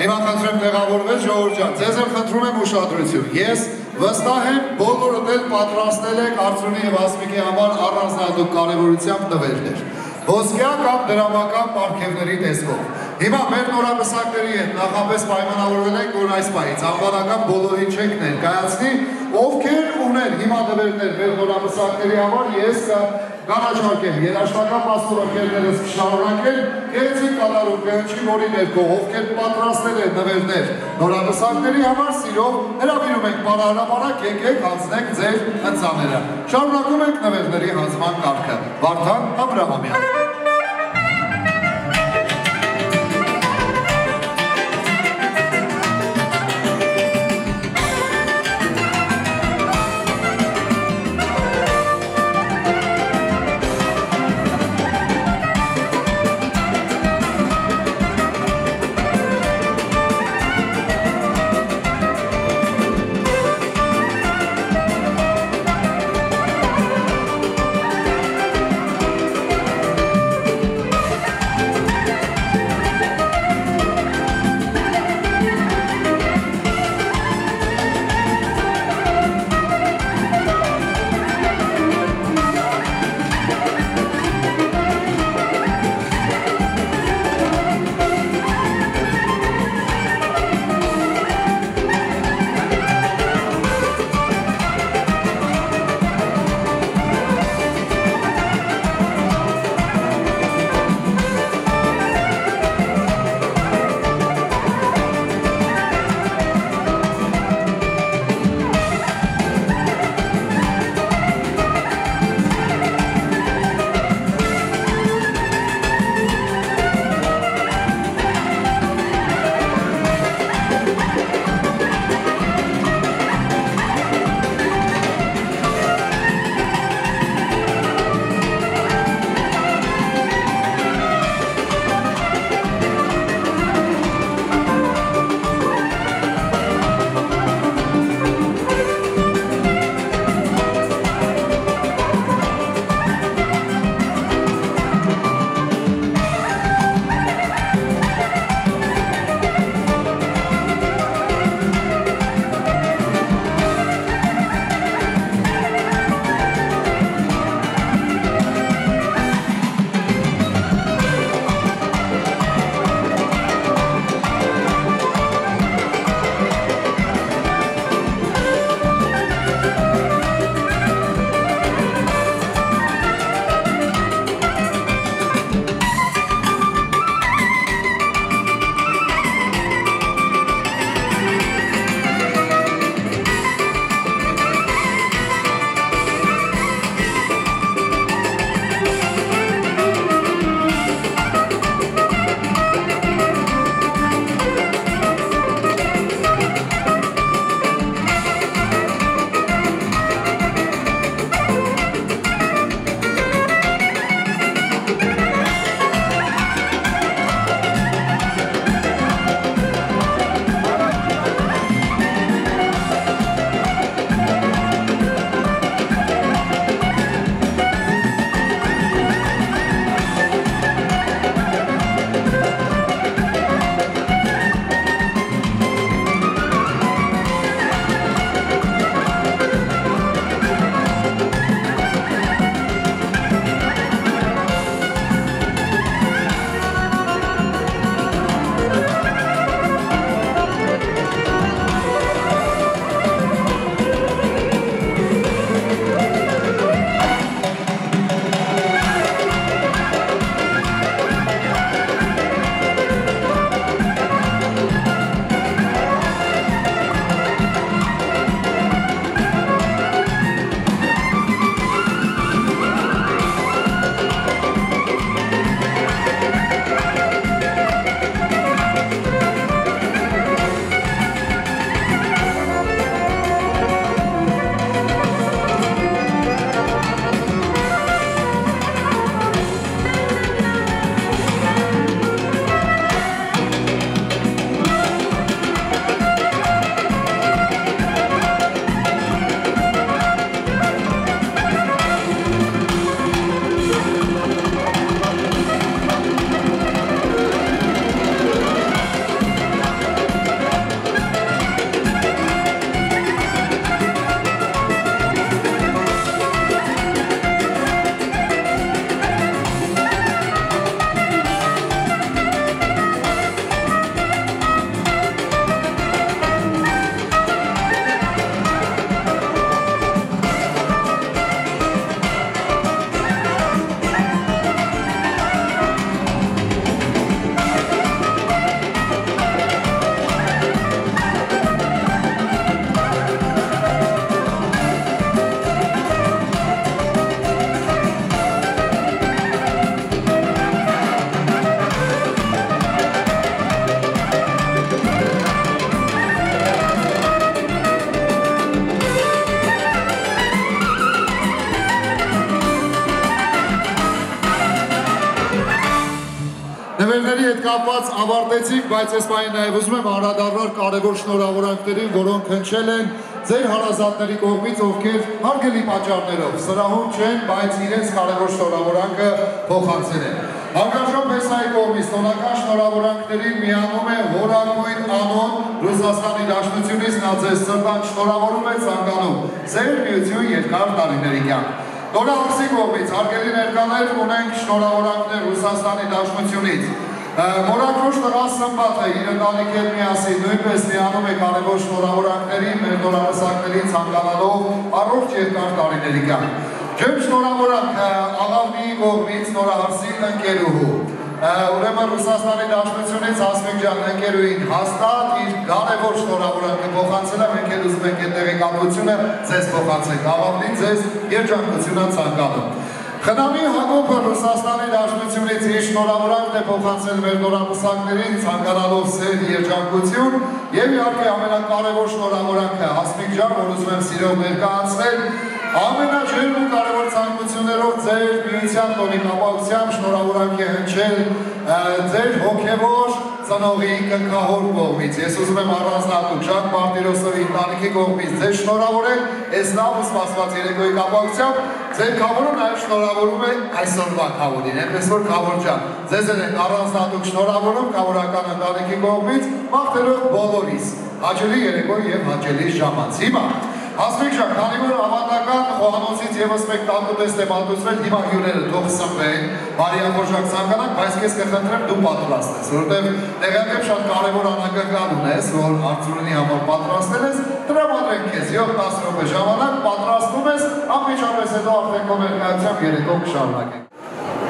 Հիմա խնդրեմ տեղավորվես ժողովուրդ ջան, ձեզ եմ խնդրում եմ ուշադրություն։ Ես վստահ եմ բոլորդ էլ պատրաստել եք Արծրունի եւ Հասմիկի համար առանձնահատուկ կարեւորությամբ նվերներ ոսկյա կամ դրամական պարգևների տեսքով։ Հիմա մեր նորապսակների հետ նախապես պայմանավորվել ենք, որ այս պայից անվանական բոլորին չենք ներկայացնի, ովքեր ունեն հիմա նվերներ մեր նորապսակների համար, ես կանաչարկեմ երաշտական պաստորակերներս կշարունակել, գերեցիկ կատարում կհնչի որի ներքո, ովքեր պատրաստել են նվերներ նորապսակների համար, սիրով հրավիրում ենք բարահրապարակ, եկեք հանձնեք ձեր ընծաները։ Շարունակում ենք նվերների հանձման կարգը։ Վարդան Աբրահամյան։ ավարտեցիք, բայց այս պահին նաև ուզում եմ անդրադառնալ կարևոր շնորհավորանքներին, որոնք հնչել են ձեր հարազատների կողմից, ովքեր հարգելի պատճառներով սրահում չեն, բայց իրենց կարևոր շնորհավորանքը փոխանցել են։ Հարգարժան Պեսայի կողմից տոնական շնորհավորանքներին միանում է Հորակույն Անոն Ռուսաստանի Դաշնությունից նա ձեզ սրտան շնորհավորում է ցանկանում ձեր միություն երկար տարիների կյանք։ Դոնալդսի կողմից հարգելի ներկաներ ունենք շնորհավորանքներ Ռուսաստանի Դաշնությունից։ Մորակրոշ տղա Սմբաթը իր ընտանիքի հետ միասին նույնպես միանում է կարևոր շնորհավորանքների մեր նորամսակներին ցանկանալով առողջ երկար տարիների կյանք։ Ջեմ շնորհավորանք Աղավնիի կողմից նորահարսի ընկերուհու։ Ուրեմն Ռուսաստանի Դաշնությունից Հասմիկ ջան ընկերուին հաստատ իր կարևոր շնորհավորանքը փոխանցել մենք էլ ուզում ենք այդ տեղեկատվությունը ձեզ փոխանցենք։ Աղավնին ձեզ երջանկությունը ցանկանում։ Խնամի Հակոբը Ռուսաստանի Դաշնությունից իր շնորհավորանքն է փոխանցել մեր նորամուսակներին ցանկանալով սեր երջանկություն եւ իհարկե ամենակարևոր շնորհավորանքը Հասմիկ ջան, որ ուզում եմ սիրով ներկայացնել ամենաջերմ ու կարևոր ցանկություններով ձեր միության տոնի կապակցությամբ շնորհավորանք է հնչել ձեր հոգևոր ծնողի կնքահոր կողմից։ Ես ուզում եմ առանձնատուկ Ժակ Մարտիրոսովի ընտանիքի կողմից ձեզ շնորհավորել. Այս լավ ու սպասված երեկոյի կապակցությամբ. Ձեր քավորը նաև շնորհավորում է այսօրվա քավորին, այնպես որ քավոր ջան, ձեզ ենք առանձնատուկ շնորհավորում քավորական ընտանիքի կողմից, մաղթելով բոլորիս հաճելի երեկո եւ հաճելի ժամանց։ Հիմա Հասմիկ ջան, քանի որ ավանդական խոհանոցից եւս մեկ տակուտեստ է մատուցվել, հիմա հյուրերը թող սնվեն, բարիախորժակ ցանկանանք, բայց ես կխնդրեմ դու պատրաստես, որովհետեւ տեղյակ շատ կարևոր անակնկալ ունես, որ Արցունի համար պատրաստել ես, տրամադրենք քեզ 7-10 րոպե ժամանակ, պատրաստում ես, անմիջապես հետո արդեն կոմերկայությամբ երեկո կշարունակենք։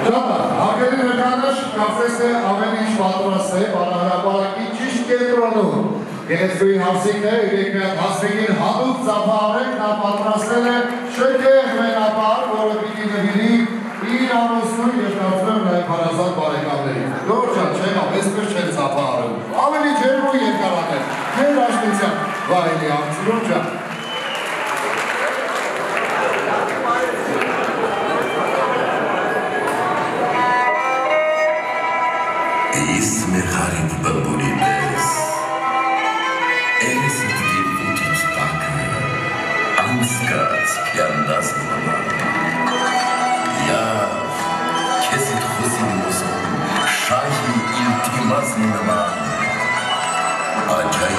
Դրամա, հարգելի ներկաներ, կասես է ամեն ինչ պատրաստ է, բարահրապարակի ճիշտ կենտրոնում։ Գեղեցկուի հասիկները եկեք միատ հասիկին հատուկ ծապահարեք, նա պատրասնել է շեկեղ մենապար, որը պիտի նվիրի իր անոսնում և կարծում նաև պարազատ բարեկամներին։ Նորջան չեն ապ, եսպես չեն ծապահարում, ավելի ջերմ ու երկարան է, մեր աշնության, վայելի անցրորջան։ Իսկ մեր խարին Masnina, a Jai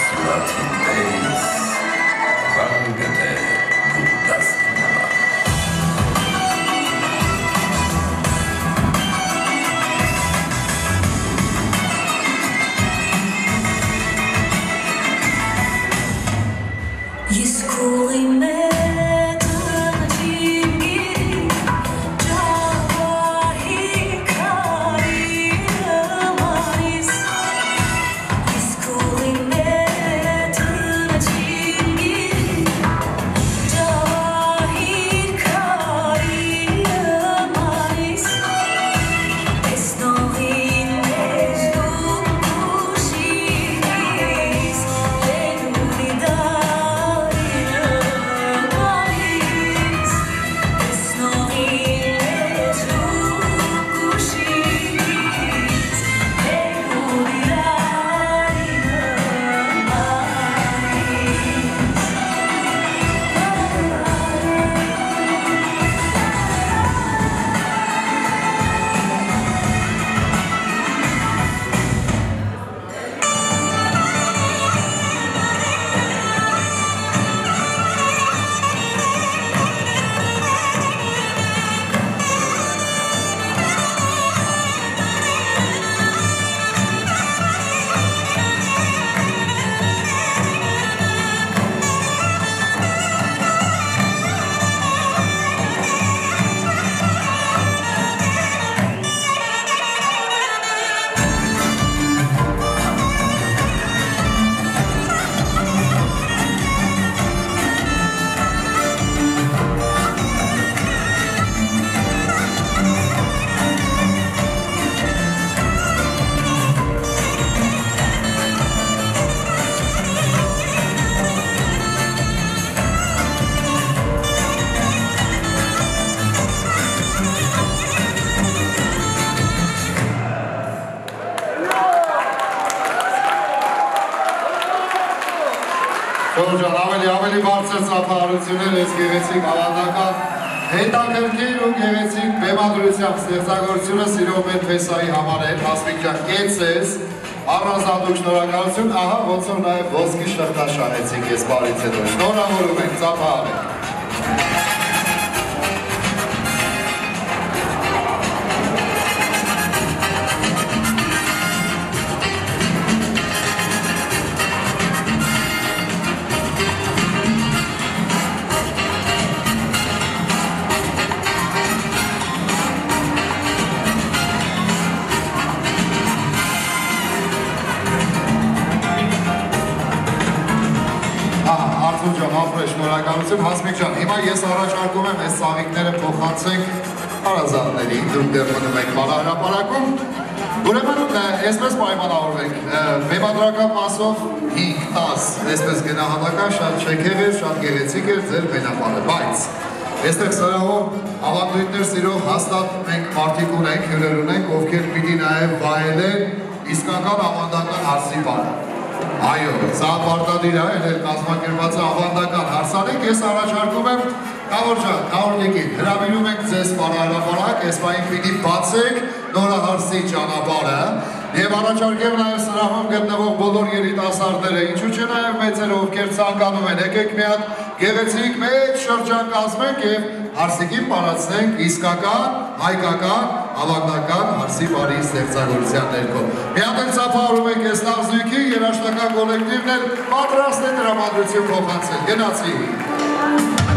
Swatin days. Ստեղծագործությունը սիրող մեր փեսայի համար է հասմիկ ջան կեցես առանձնատուկ շնորհակալություն ահա ոնց որ նաև ոսկի շղթա շահեցիք ես բարից հետո շնորհավորում ենք ծափահարեք Հիմա ես առաջարկում եմ այս ծաղիկները փոխանցենք հարազատների, դուք դեռ մնում եք բանահրապարակում։ Ուրեմն այսպես պայմանավորվենք, բեմադրական մասով 5-10, այսպես գնահատական շատ չեքեղ էր, շատ գեղեցիկ էր ձեր բենապանը, բայց Այստեղ սրահով ավանդույթներ սիրող հաստատ մենք մարդիկ ունենք, հյուրեր ունենք, ովքեր պիտի նաև վայելեն իսկական ավանդական հարսի բանը։ Այո, սա պարտադիր է, էլ կազմակերպված է ավանդական հարսանեք, ես առաջարկում եմ Կավոր ջան, Կավորնիկին, հրավիրում ենք ձեզ պարահրապարակ, այս պահին պիտի բացեք նորահարսի ճանապարհը եւ առաջարկեմ նաեւ սրահում գտնվող բոլոր երիտասարդները, ինչու՞ չէ նաեւ մեծերը, ովքեր ցանկանում են, եկեք մի հատ գեղեցիկ մեծ շրջան կազմենք եւ հարսիկին բարձնենք իսկական հայկական ավանդական հարսի բարի ստեղծագործության ներքո։ Մի հատ էլ ծափահարում ենք այս լավ զույգի երաշտական կոլեկտիվն էլ պատրաստ է դրամատրություն փոխանցել։ Գնացի։ Բրավո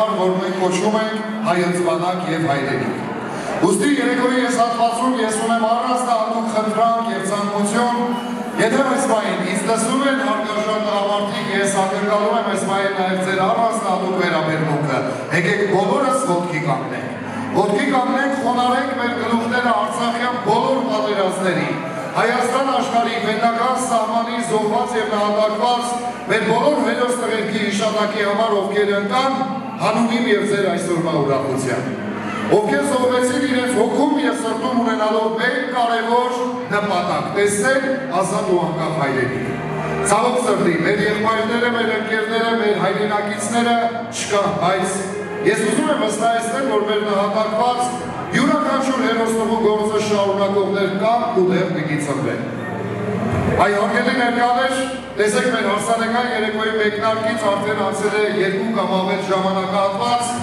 համար, որ մենք կոչում ենք հայացվանակ եւ հայրենիք։ Ոստի երեկոյի ես հատվածում ես ունեմ առանձնահատուկ խնդրանք եւ ցանկություն, եթե այս բային ինձ լսում են հարգարժան տղամարդիկ, ես ակնկալում եմ այս բային նաեւ ձեր առանձնահատուկ վերաբերմունքը։ Եկեք բոլորս ոտքի կանգնենք։ Ոտքի կանգնենք, խոնարենք մեր գլուխները Արցախյան բոլոր պատերազմների, Հայաստան աշխարհի պետական սահմանի զոհված եւ նահատակված մեր բոլոր հերոս տղերքի հիշատակի համար, ովքեր ընկան հանուն եւ ձեր այսօրվա ուրախության։ Ովքեր զոհվեցին իրենց հոգում եւ սրտում ունենալով մեկ կարևոր նպատակ՝ տեսնել ազատ ու անկախ հայրենիք։ Ցավոք սրտի, մեր եղբայրները, մեր ընկերները, մեր հայրենակիցները չկա, բայց Ես ուզում եմ վստահեցնել, որ մեր նահատակված յուրաքանչյուր հերոսնողու գործը շարունակողներ կան ու դեռ պիտի ծնվեն։ Այ հարգելի ներկաներ, տեսեք մեր հարսանեկան երեկոյի մեկնարկից արդեն անցել է երկու կամ ավել ժամանակահատված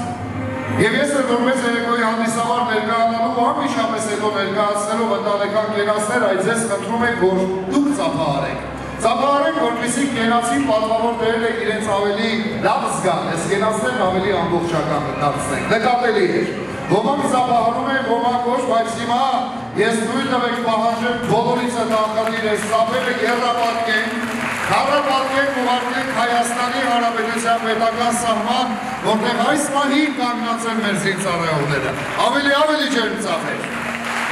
Եվ ես էլ որպես երեկոյի հանդիսավար ներկայանալու ու ամիշապես հետո ներկայացնելով ընտանեկան կենացներ, այ ձեզ խնդրում ենք, որ դուք ծափահարեք Ծափահարենք, որպեսի կենացին պատվավոր դերել եք իրենց ավելի լավ զգան, ես կենացներն ավելի ամբողջական դարձնենք, նկատելի էր։ Ոմանք ծափահարում են, ոմանք ոչ, բայց հիմա ես նույն տվեք պահանջեմ բոլորից է նախադիր է սապերը երրապատկեն, Քարապատկեն ուղարկենք Հայաստանի Հանրապետության պետական սահման, որտեղ այս մահի կանգնած են մեր զինծառայողները։ Ավելի ավելի ջերմ ծախեր։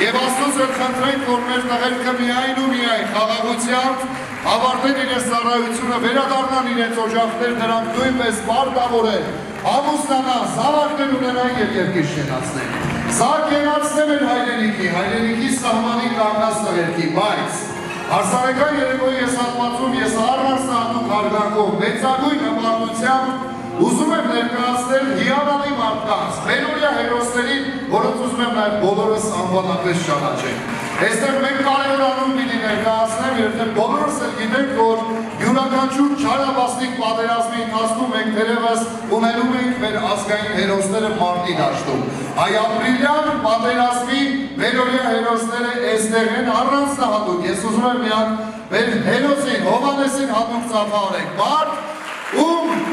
Եվ Աստծոց էլ խնդրենք, որ մեր տղերքը միայն ու միայն խաղաղությամբ ավարտեն իրենց ծառայությունը, վերադառնան իրենց օջախներ, դրանք նույնպես պարտավոր են ամուսնանան, զավակներ ունենան եւ երկիր շենացնեն։ Սա կենացնեմ են հայրենիքի, հայրենիքի սահմանի կանգնած տղերքի, բայց Հարսանեկան երեկոյի ես հատվածում ես առանձնահատուկ հարգանքով մեծագույն հպարտությամբ ուզում եմ ներկայացնել հիանալի մարդկանց, մենորյա հերոսներին, որոնց ուզում եմ նաև բոլորս անվանապես ճանաչենք։ Այստեղ մենք կարևորանում պիտի ներկայացնեմ, երբ բոլորս էլ գիտենք, որ յուրաքանչյուր չարաբաստիկ պատերազմի ընթացքում մենք թերևս ունենում ենք մեր ազգային հերոսները մարտի դաշտում։ Այ ապրիլյան պատերազմի մերօրյա հերոսները այստեղ են առանձնահատուկ։ Ես ուզում եմ միակ մեր հերոսին, Հովանեսին հատուկ ծափահարենք։ Մարդ, ում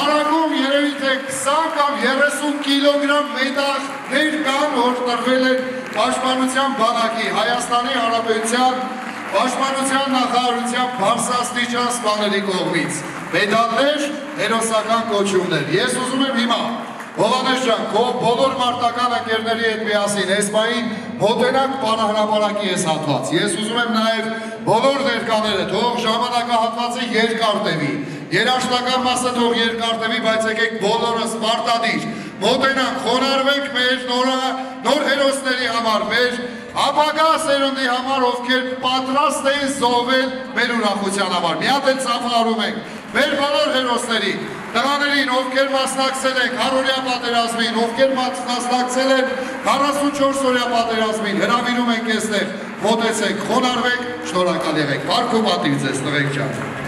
ում դարակում երևի թե 20 կամ 30 կիլոգրամ մետաղներ կան, որ տրվել են պաշտպանության բանակի, Հայաստանի Հանրապետության պաշտպանության նախարարության բարձրաստիճան սպաների կողմից։ Մեդալներ, հերոսական կոչումներ։ Ես ուզում եմ հիմա Հովանես ջան, քո բոլոր մարտական ընկերների հետ միասին այս բային մոտենակ բանահրապարակի ես հատված։ Ես ուզում եմ նաև բոլոր ներկաները թող ժամանակահատվածը երկար տևի։ Երաշտական մասը թող երկար տևի, բայց եկեք բոլորս մարտադիր մոտենանք, խոնարհվենք մեր նորա, նոր հերոսների համար, մեր ապագա սերունդի համար, ովքեր պատրաստ էին զոհվել մեր ուրախության համար։ Մի հատ էլ ծափահարում ենք մեր բոլոր հերոսների, տղաներին, ովքեր մասնակցել են հարորյա պատերազմին, ովքեր մասնակցել են 44 օրյա պատերազմին, հրավիրում ենք այստեղ, մոտեցեք, խոնարհվեք, շնորհակալ եղեք։ Բարք ու պատիվ ձեզ տղեկ ջան։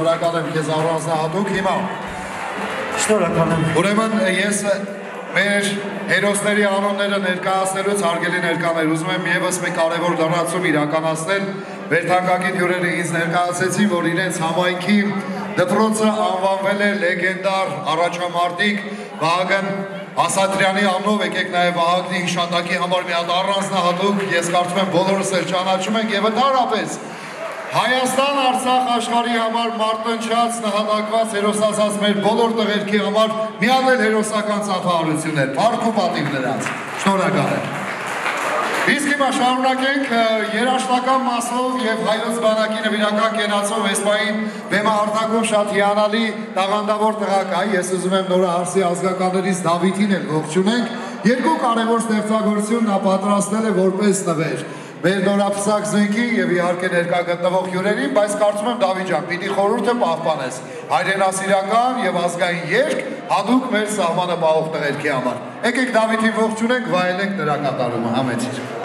շնորհակալ եմ քեզ առանձնահատուկ հիմա։ Շնորհակալ եմ Ուրեմն ես մեր հերոսների անունները ներկայացնելուց հարգելի ներկաներ, ուզում եմ եւս մի կարևոր լրացում իրականացնել։ Վերթանկագին հյուրերը ինձ ներկայացեցին, որ իրենց համայնքի դպրոցը անվանվել է լեգենդար առաջամարտիկ Վահագն Ասատրյանի անունով, եկեք նաև Վահագնի հիշատակի համար մի հատ առանձնահատուկ, ես կարծում եմ բոլորս էլ ճանաչում ենք եւ ընդհանրապես Հայաստան Արցախ աշխարհի համար մարտնչած նահատակված հերոսացած մեր բոլոր տղերքի համար մի հատ էլ հերոսական ծափահարություններ։ Փառք ու պատիվ նրանց։ Շնորհակալ եմ։ Իսկ հիմա շարունակենք երաշտական մասով եւ հայոց բանակի նվիրական կենացով Էսպային բեմահարտակում շատ հիանալի տաղանդավոր տղակա, ես ուզում եմ նորը հարսի ազգականներից Դավիթին էլ ողջունենք։ Երկու կարևոր ստեղծագործություն նա պատրաստել է որպես նվեր մեր նորապսակ զույգի եւ իհարկե ներկա գտնվող հյուրերին, բայց կարծում եմ Դավիթ ջան, պիտի խորհուրդը պահպանես հայրենասիրական եւ ազգային երգ հadoop մեր սահմանը բաղող տղերքի համար։ Եկեք Դավիթին ողջունենք, վայելենք նրա կատարումը, համեցիր։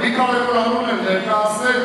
մի կարևոր անուն եմ ներկայացնել,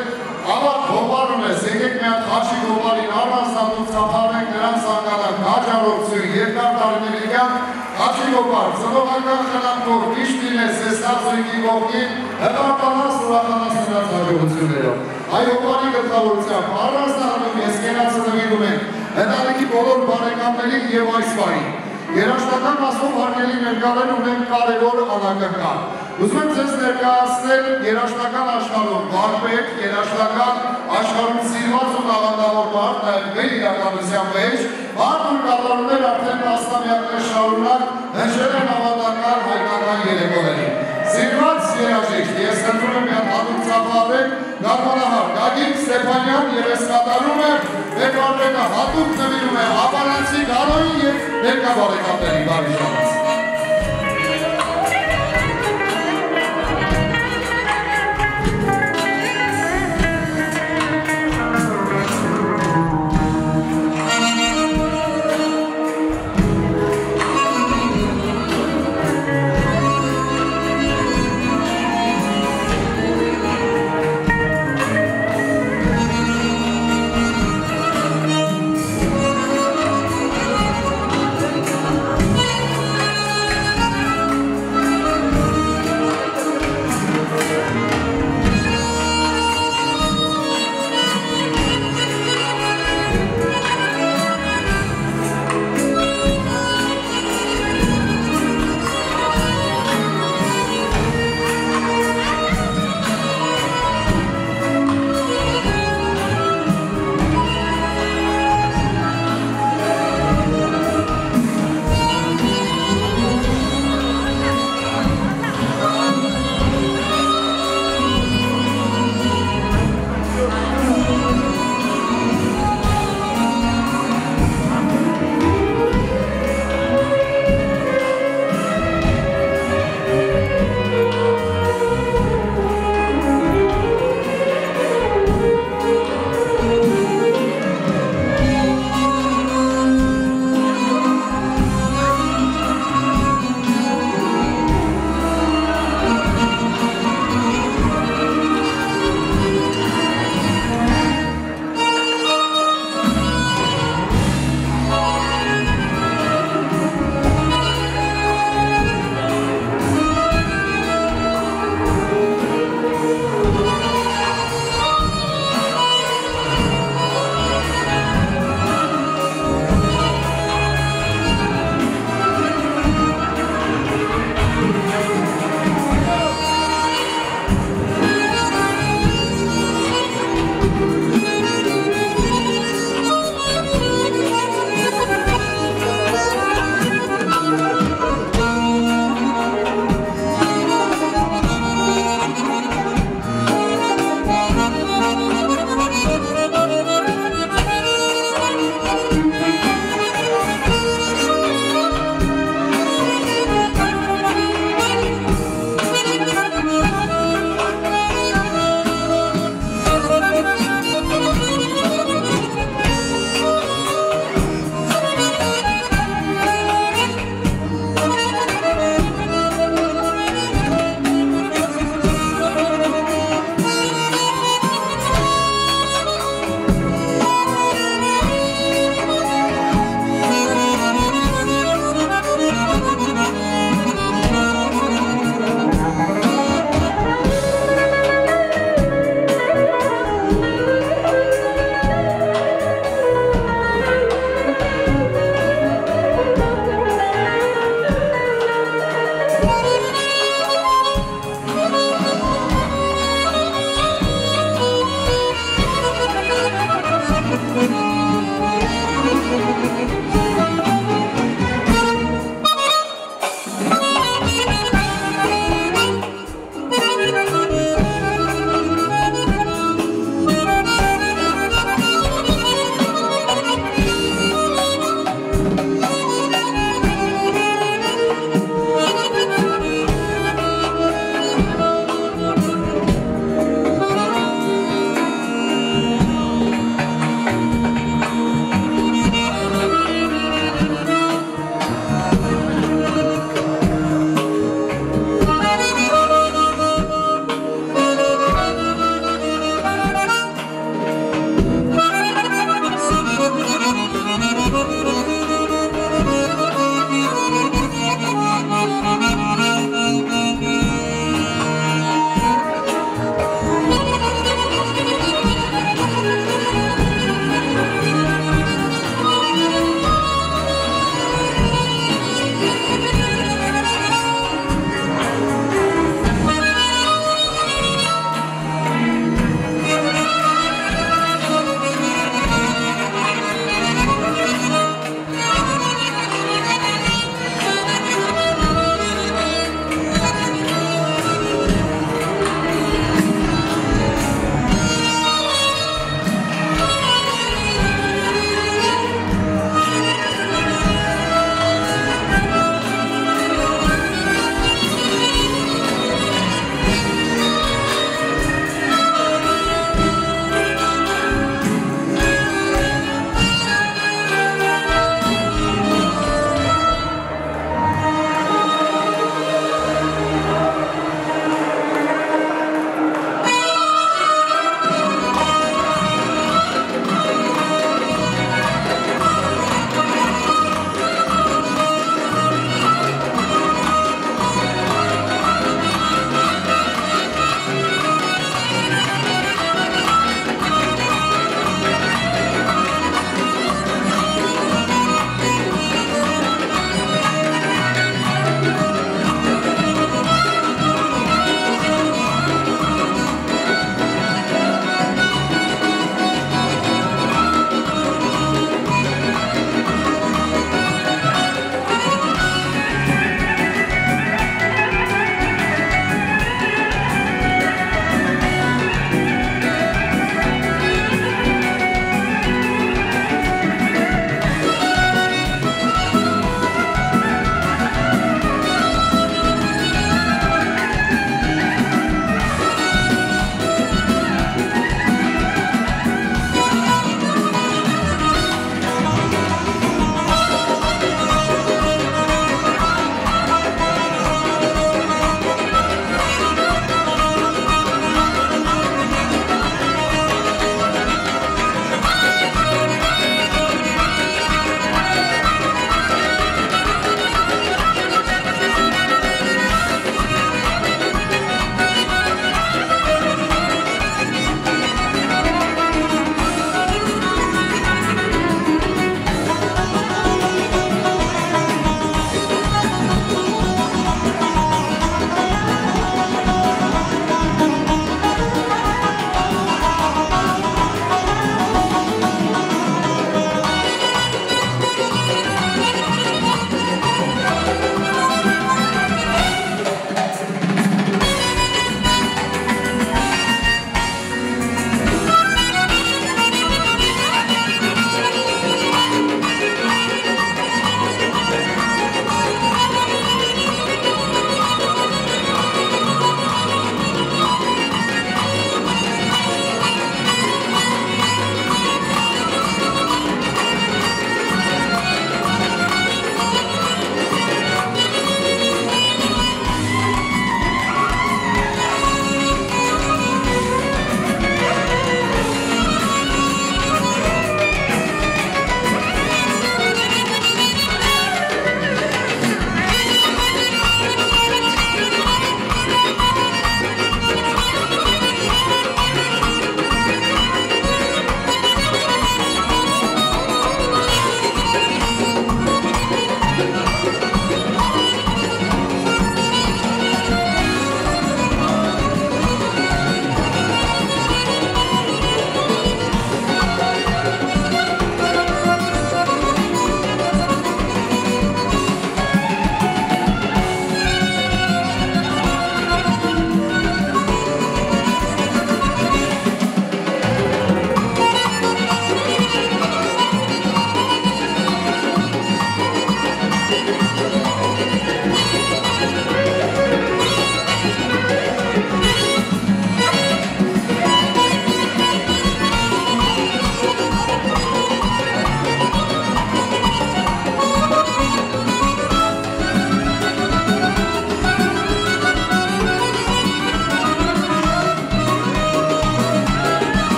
ավակ հոպարում ես, եկեք մի հատ խաչի հոպարին առանձնատուց կապարենք նրան սանկանակ հաջարողություն, երկար տարիների կյանք, խաչի հոպար, ծնողական խնամքով միշտ լինես ես տացույքի կողքին, հպարտանաս ուրախանաս նրանց հաջողություններով։ Այ հոպարի գլխավորությամբ առանձնանում ես կենացնվիրում ենք հնարիքի բոլոր բարեկամներին և այս պահին։ Երաշտական մասով հարգելի ներկալել ունենք կարևոր անակական։ Ուզում եմ ձեզ ներկայացնել երաշտական աշխարհում բարբեկ, երաշտական աշխարհում սիրված ու տաղանդավոր բարդ, նաև մեր իրականության մեջ, բարդ ու կատարումներ արդեն տասնամյակներ շարունակ հնչել են ավանդական հայկական երեկոներին։ Սիրված երաժիշտ, ես հնդրում եմ միան հատուկ ծափարեք Գարմանահար Գագիկ Ստեփանյան եւ ես կատարում եմ մեր բարբեկը հատուկ նվիրում է ապարանցի գարոյի եւ ներկա բարեկամների բարի ժամանց։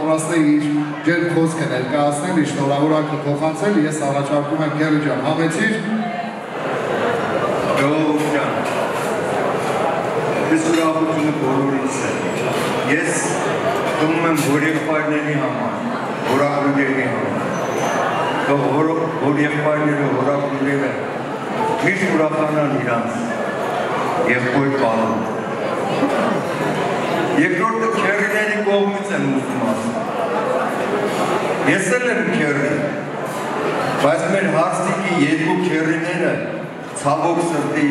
պատրաստ է իր ջեր խոսքը ներկայացնել, իր շնորհավորակը փոխանցել, ես առաջարկում եմ քերի ջան, համեցիր Ժողովուրդ ջան, ես ուրախությունը բոլորից է։ Ես տնում եմ որ եղբայրների համար, որակույրերի համար։ որ եղբայրները որակույրերը միշտ ուրախանան իրանց եղբոր բանում։ Երկրորդը քերիների կողմից եմ ուզում ասել։ Ես էլ եմ քերի, բայց մեր հարստիկի երկու քերիները ցավոք սրտի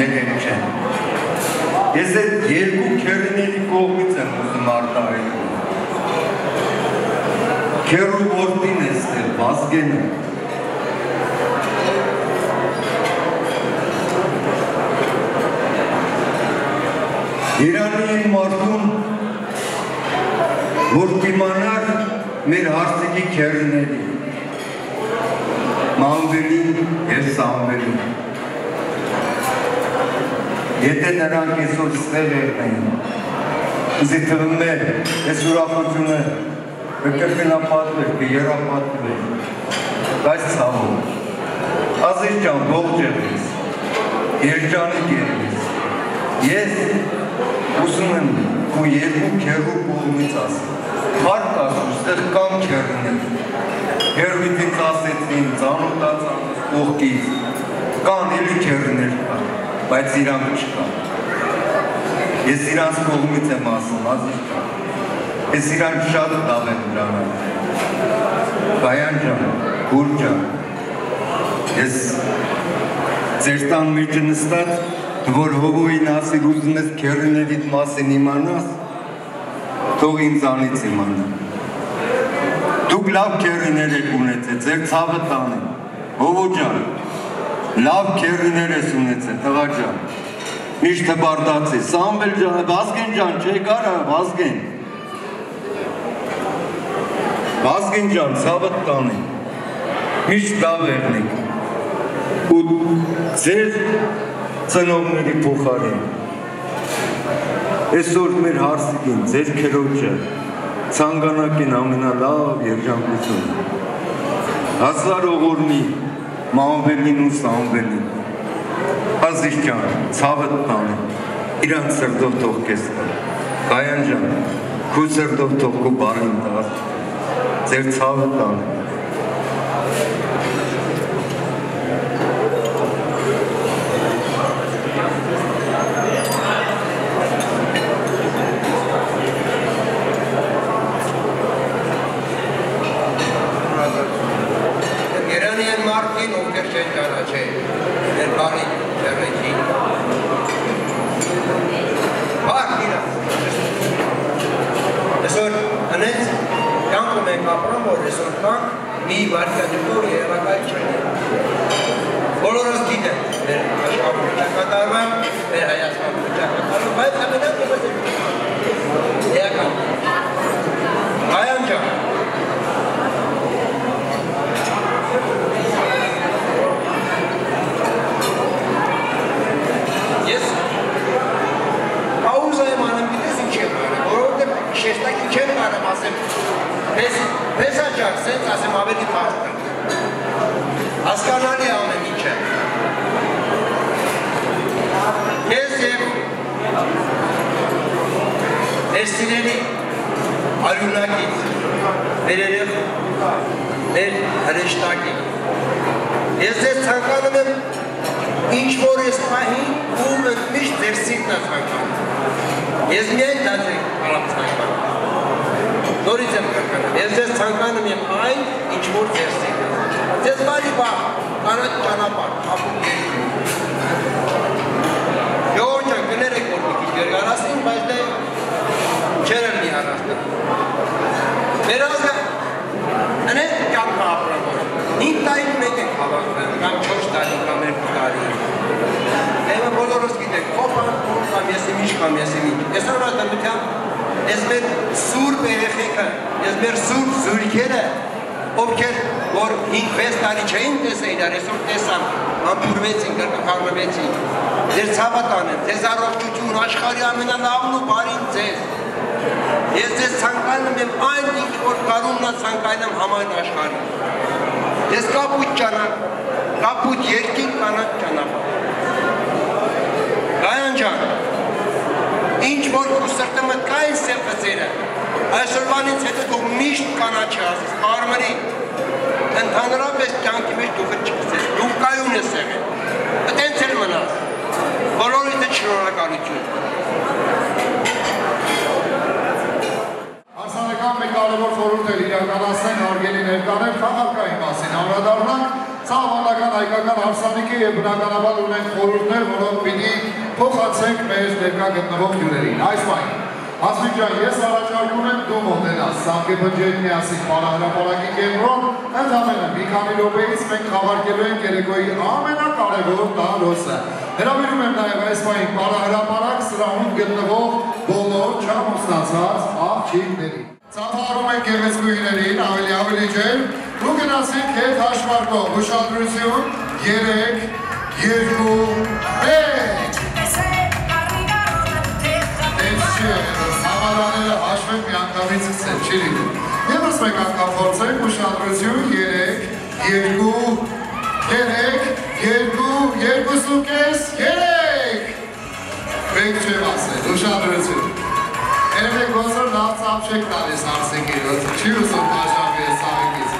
ներեն չեն։ Ես այդ երկու քերիների կողմից եմ ուզում արտահայտել։ Քերու որդին է ստել, Վազգենը։ մարդուն որ դիմանար մեր հարցիկի քերիների Մանվելին եւ Սամվելին։ Եթե նրանք այսօր ստեղ եղնեին, ուզի թվում է, այս ուրախությունը կկրկնապատվեր, կերապատվեր, բայց ցավոք։ Ազիզ ջան, ողջ եղես, երջանիկ եղես, ես ուզում եմ քո երկու քերու կողմից ասել, հարկ ասում, ստեղ կան քերուներ, հերվիտից ասեցին, ծանոթացան կողքից, կան էլի քերներ կան, բայց իրանք չկան։ Ես իրանց կողմից եմ ասում, ազիզ ջան։ Ես իրանք շատ լավ եմ նրան։ Բայան ջան, գուր ջան։ Ես ձեր տան մեջ նստած, որ հովոյին ասիր ուզում ես քերներիդ մասին իմանաս, թող ինձանից իմանա։ Դուք լավ քերիներ եք ունեցել, ձեր ցավը տանեն։ Հովո ջան, լավ քերիներ ես ունեցել, տղա ջան։ Միշտ հբարտացի, Սամվել ջան, Վազգեն ջան, չէ կարա, Վազգեն։ Վազգեն ջան, ցավը տանեն։ Միշտ լավ եղնեք։ Ու ձեր ծնողների փոխարեն Այսօր մեր հարսիկին, ձեր քերոջը ցանգանակին ամենալավ երջանկություն։ Հազար ողորմի Մանվելին ու Սամվելին։ Ազիզ ջան, ցավը տանը։ Իրանց սրտով թող քեզ տա։ Կայան ջան, քո սրտով թող քո բարին տա։ Ձեր ցավը տանը։ Երանի են մարդին, ովքեր չեն ճանաչել, մեր բարի ճերեջի։ Բարք իրանց։ Այսօր հնեց կյանքում ենք ապրում, որ այսօր կանք մի վարկյադուկով երևակայ չեն։ Բոլորս գիտեն, մեր աշխարհում կատարվում, մեր հայացքում կատարվում, բայց ամենակ էական։ Հայան ջան, Ես պաուզա եմ անում, գիտես ինչ եմ անում, որովհետև շեշտակի չեմ կարում ասեմ, պես, սենց ասեմ ավելի պարտ Հասկանալի է ամեն ինչ է։ Ես եմ ես սիրելի արյունակից, մեր երև, մեր հրեշտակի։ Ես ես ցանկանում եմ ինչ որ ես պահին ու միշտ ձեր սիրտը ցանկանում։ Ես միայն դա ձեր արամ ցանկանում։ Նորից եմ կրկնում։ Ես ձեզ ցանկանում եմ այն, ինչ որ ձեր սիրտը։ Ձեզ բարի բա, կանաչ ճանապարհ, ապուր։ Ժողովուրդ ջան, կներեք որ մի քիչ գերգարասին, բայց դե չեր եմ մի առաստը։ Մեր ազգը ընե կյանք ապրում։ 5 տարի մեկ ենք հավաքվել, կամ 4 տարի, կամ 2 տարի։ Եվ բոլորս գիտեք, խոփան, կամ եսի միջ, կամ եսի միջ։ Ես օրվա դեմությամբ, ես մեր սուրբ երեխեքը, ես մեր սուրբ զույգերը ովքեր որ 5-6 տարի չէին տեսել իրար, այսօր տեսան, ամբուրվեցին, կրկախառնվեցին։ Ձեր ցավը տանեմ, ձեզ առողջություն, աշխարհի ամենալավն ու բարին ձեզ։ Ես ձեզ ցանկանում եմ այն ինչ որ կարումն է ցանկանում համայն աշխարհին։ Ես կապույտ ճանապ, կապույտ երկին կանաչ ճանապարհ։ Գայան ջան, ինչ մտ կային սև գծերը, այսօրվանից հետո դու միշտ կանաչի ասես, կարմրի, ընդհանրապես կյանքի մեջ դու չկսես, դու կայուն ես եղել, տենց էլ մնաս, բոլորիդ շնորհակալություն։ Հարսանեկան մի կարևոր խորհուրդ էլ իրականացնենք հարգելի ներկաներ քաղաքային մասին անդրադառնանք ցավալական հայկական հարսանիքի եւ բնականաբար ունենք խորհուրդներ, որոնք պիտի փոխանցենք մեր ներկա գտնվող հյուրերին։ Այս պայն Հասմիկ ջան, ես առաջարկում եմ դու մոտենաս Սանկեփնջեի միասին պարահրապարակի կենտրոն, ընդամենը մի քանի րոպեից մենք խաղարկելու ենք երեկոյի ամենակարևոր տարոսը։ Հրավիրում եմ նաև այս պահին պարահրապարակ սրահում գտնվող բոլոր չամուսնացած աղջիկներին։ Ծափարում ենք գեղեցկուհիներին, ավելի ավելի ջեր, ու գնացինք հետ հաշվարկով, ուշադրություն, 3, 2, 1 Համարաները հաշվեն մի անգամից սկսել, չի լինում։ Եվս մեկ անգամ փորձենք ուշադրություն 3 2 3 2 2.5 3 Մեկ չեմ ասել, ուշադրություն։ Երևեք ոնցոր լավ ծապ չեք տալիս հարսիկի, չի ուսում կաշապի ես սաղիկից։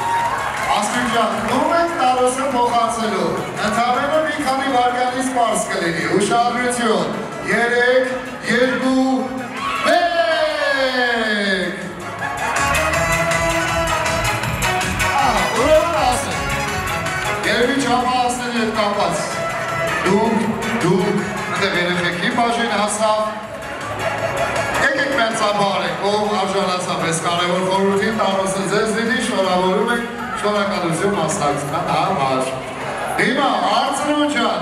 Ասկին ջան, նում եք տարոսը փոխացելու, ընդհավենը մի քանի վարգանից պարս կլինի, ուշադրություն, 3, 2, 1 Ուրեմն ասել, երևի չամա ասել ետ կապած, դուք, դուք, ընդեղ երեխեքի բաժին հասավ, եկեք մերցաբարեք, ով արժանացավ ես կարևոր խորհրդին, տարոսը ձեզ դինի, շորավորում եք, շորակալություն մասնակցման համար։ Հիմա, արծրուն ջան,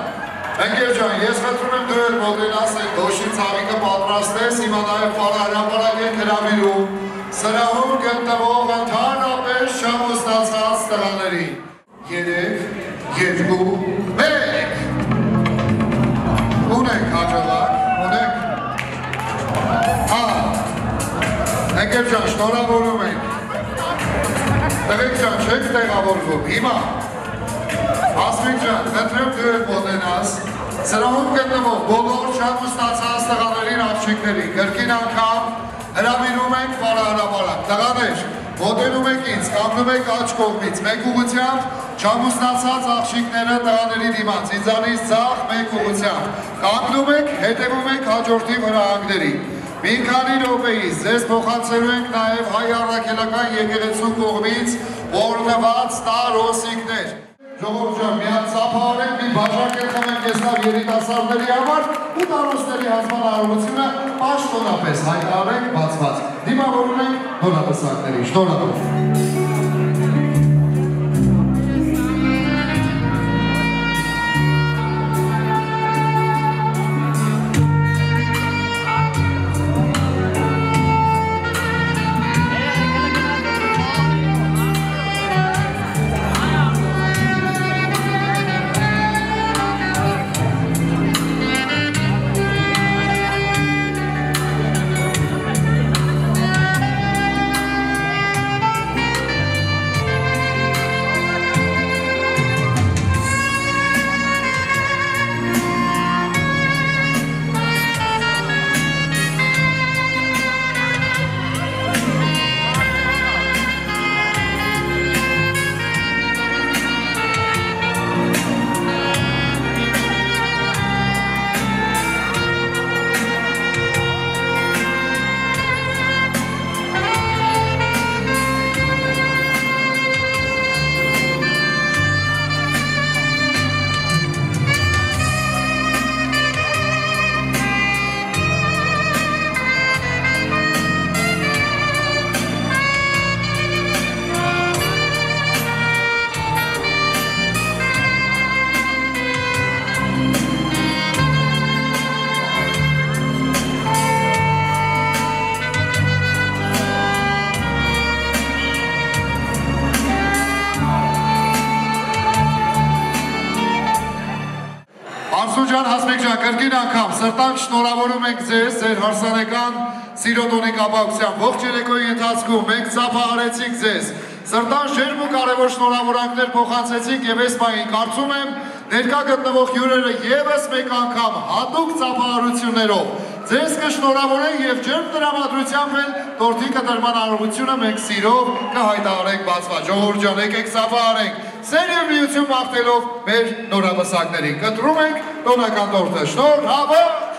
Ընկեր ջան, ես խնդրում եմ դու էլ այդ դոշի ցավիկը պատրաստես, հիմա նաև պարահրապարակ ենք հրավիրում սրահում գտնվող ընդհանրապես շամոստացած տղաների։ Երեք, երկու, մեկ։ Ունենք հաջողակ, ունենք։ Հա, ընկեր ջան, շնորհավորում ենք։ Տղեկ ջան, չեք տեղավորվում, հիմա։ Ասմիկ ջան, դու եք մոտենաս, սրահում գտնվող բոլոր չամուսնացած տղաներին աղջիկներին, գրքին անգամ հրավիրում ենք պարահրապարակ, տղաներ, մոտենում եք ինձ, կանգնում եք աչ կողմից, մեկ ուղությամբ չամուսնացած աղջիկները տղաների դիմաց, ինձանից ձախ մեկ ուղությամբ, կանգնում եք, հետևում եք հաջորդի վրահանգների։ Մի քանի րոպեից ձեզ փոխանցելու ենք նաև հայ առաքելական եկեղեցու կողմից օրնված տարոսիկներ։ Ժողովուրդ ջան, միած ծափահարենք, մի բաժակ էլ խմենք ես լավ երիտասարդների համար ու տարոցների հանձման արարողությունը պաշտոնապես հայտարարենք բացված։ Դիմավորում ենք հոլապսակների։ Շնորհակալ։ սրտանք շնորհավորում ենք ձեզ ձեր հարսանեկան սիրոտոնի կապակցությամբ։ Ողջ երեկոյի ընթացքում մենք ծափահարեցինք ձեզ։ Սրտան ջերմ ու կարևոր շնորհավորանքներ փոխանցեցինք եւ այս պահին կարծում եմ ներկա գտնվող հյուրերը եւս մեկ անգամ հատուկ ծափահարություններով ձեզ կշնորհավորեն եւ ջերմ տրամադրությամբ էլ տորթի կտրման արարողությունը մենք սիրով կհայտարարենք բացված։ Ժողովուրդ ջան, եկեք ծափահարենք Սեր եւ միություն մաղթելով մեր նորաբսակներին։ Կտրում ենք տոնական տորթը։ Շնորհավոր Նվիրում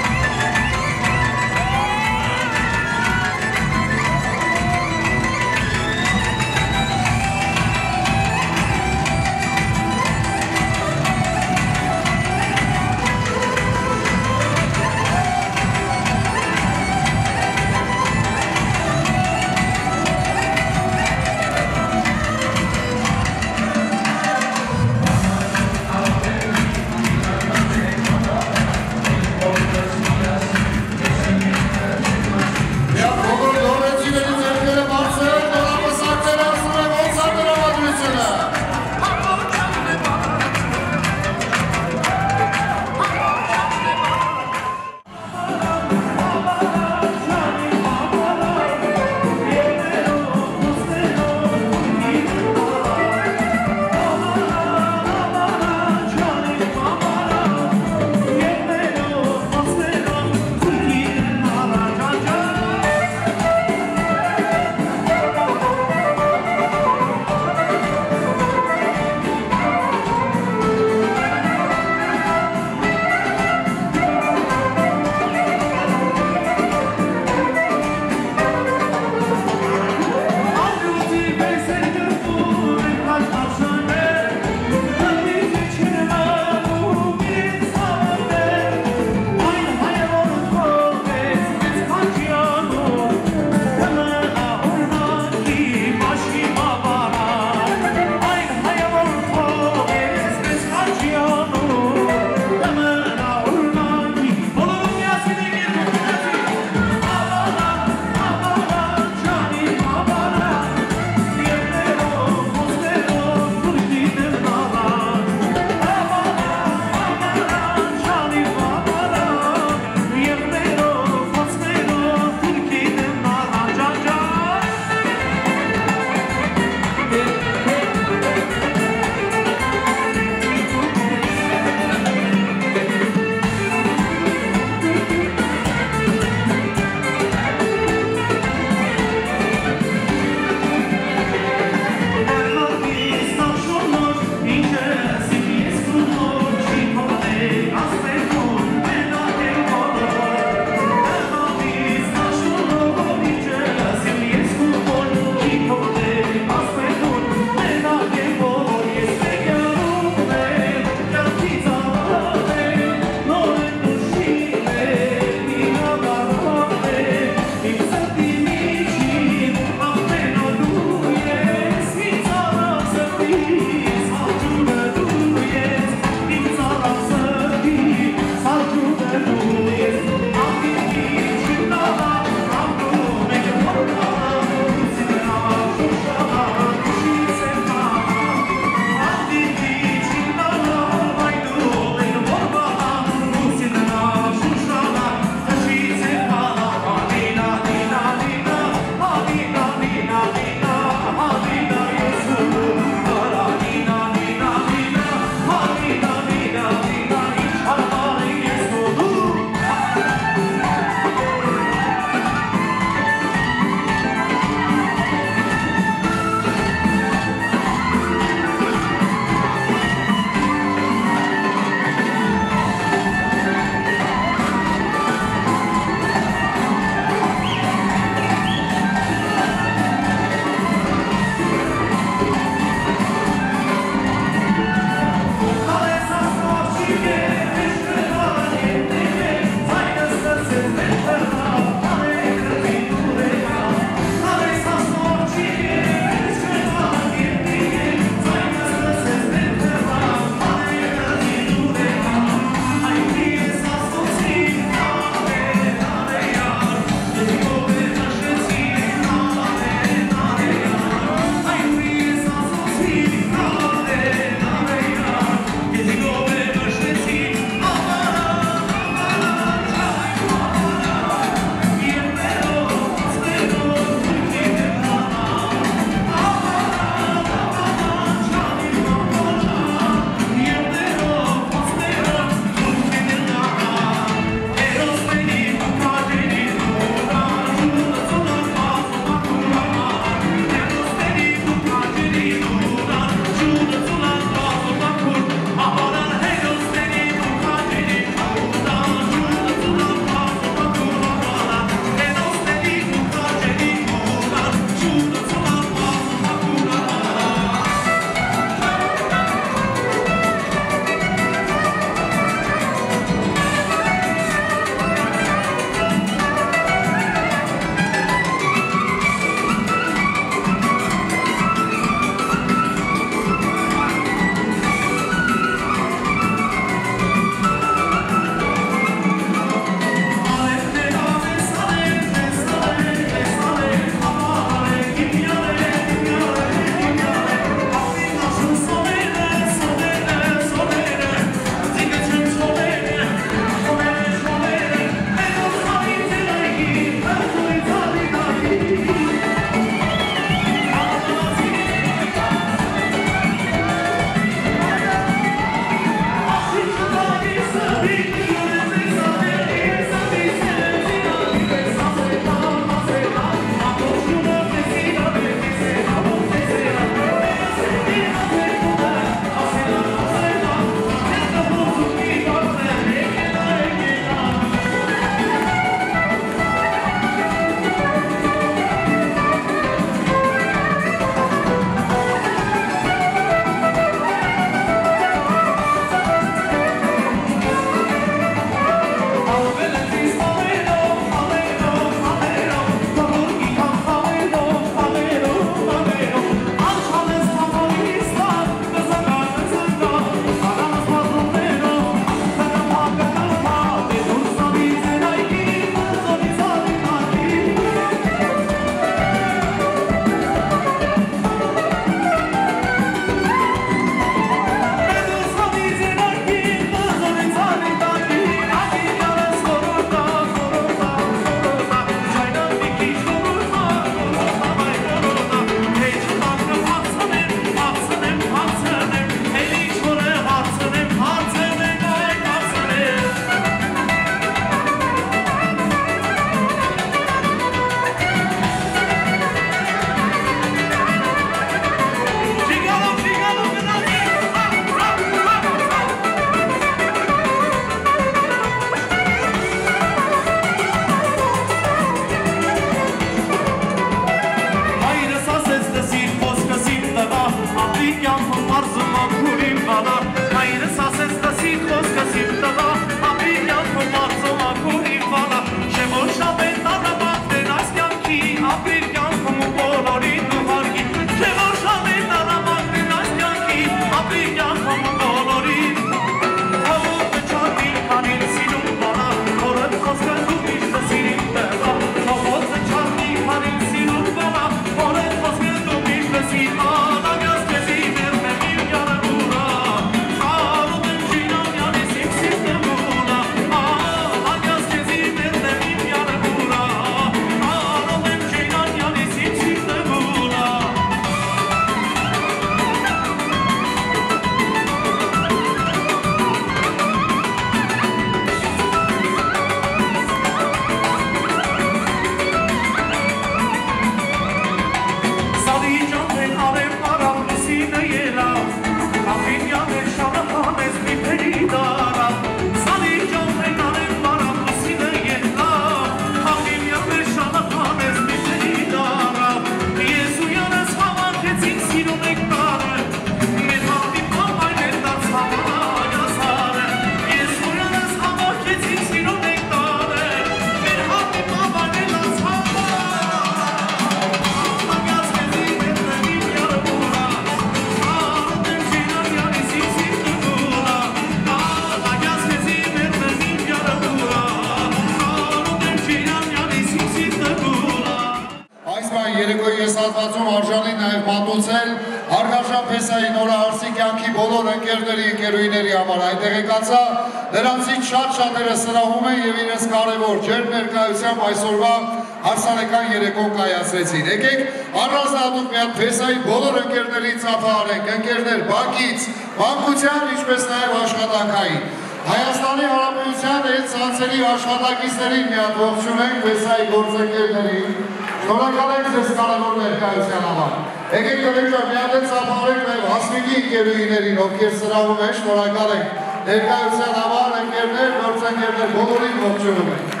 կայացրեցին։ Եկեք առանձնահատուկ մի հատ փեսայի բոլոր ընկերներին ծափահարենք, ընկերներ բակից, բանկության, ինչպես նաեւ աշխատանքային։ Հայաստանի Հանրապետության այդ ցանցերի աշխատակիցներին մի հատ ողջունենք Վեսայի գործընկերներին։ Շնորհակալ ենք ձեզ կարևոր ներկայության համար։ Եկեք կողմից մի հատ ծափարենք նաև հասմիկի ընկերուհիներին, ովքեր սրահում են, շնորհակալ ենք ներկայության համար, ընկերներ, գործընկերներ, բոլորին ողջունում ենք։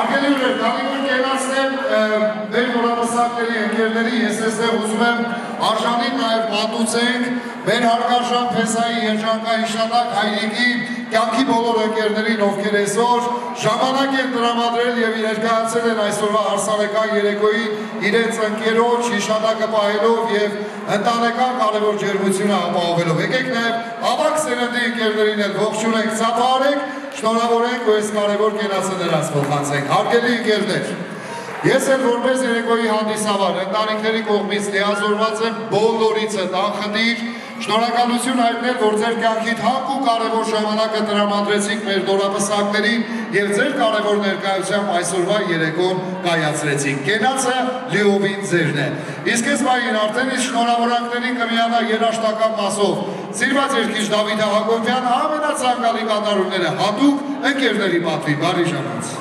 Արգելի ուներ, քանի որ կենացնեմ մեր որամսակների ընկերների, ես այստեղ ուզում եմ արժանի նաև մատուցենք մեր հարգարժան փեսայի երջանկային շատակ հայրիկի կյանքի բոլոր ընկերներին, ովքեր այսօր ժամանակ են տրամադրել եւ ներկայացել են այսօրվա հարսանեկան երեկոյի իրենց ընկերոջ հիշատակը պահելով եւ ընտանեկան կարևոր ջերմությունը ապահովելով։ Եկեք նաեւ ավակ սերնդի ընկերներին էլ ողջունենք, ծափարենք Շնորհավորենք, որ այս կարևոր կենացը նրանց փոխանցենք։ Հարգելի ընկերներ, ես էլ որպես երեկոյի հանդիսավար ընտանիքների կողմից լիազորված եմ բոլորից հետ անխտիր Շնորհակալություն հայտնել, որ ձեր կյանքի թանկ ու կարևոր ժամանակը տրամադրեցիք մեր դորապսակներին եւ ձեր կարևոր ներկայությամբ այսօրվա երեկոն կայացրեցիք։ Կենացը լիովին ձերն է։ Իսկ այս բային արդեն իսկ շնորհավորանքներին կմիանա երաշտական մասով։ Սիրված երկիչ Դավիթ Հակոբյան ամենացանկալի կատարումները հատուկ ընկերների պատվի բարի ժամանց։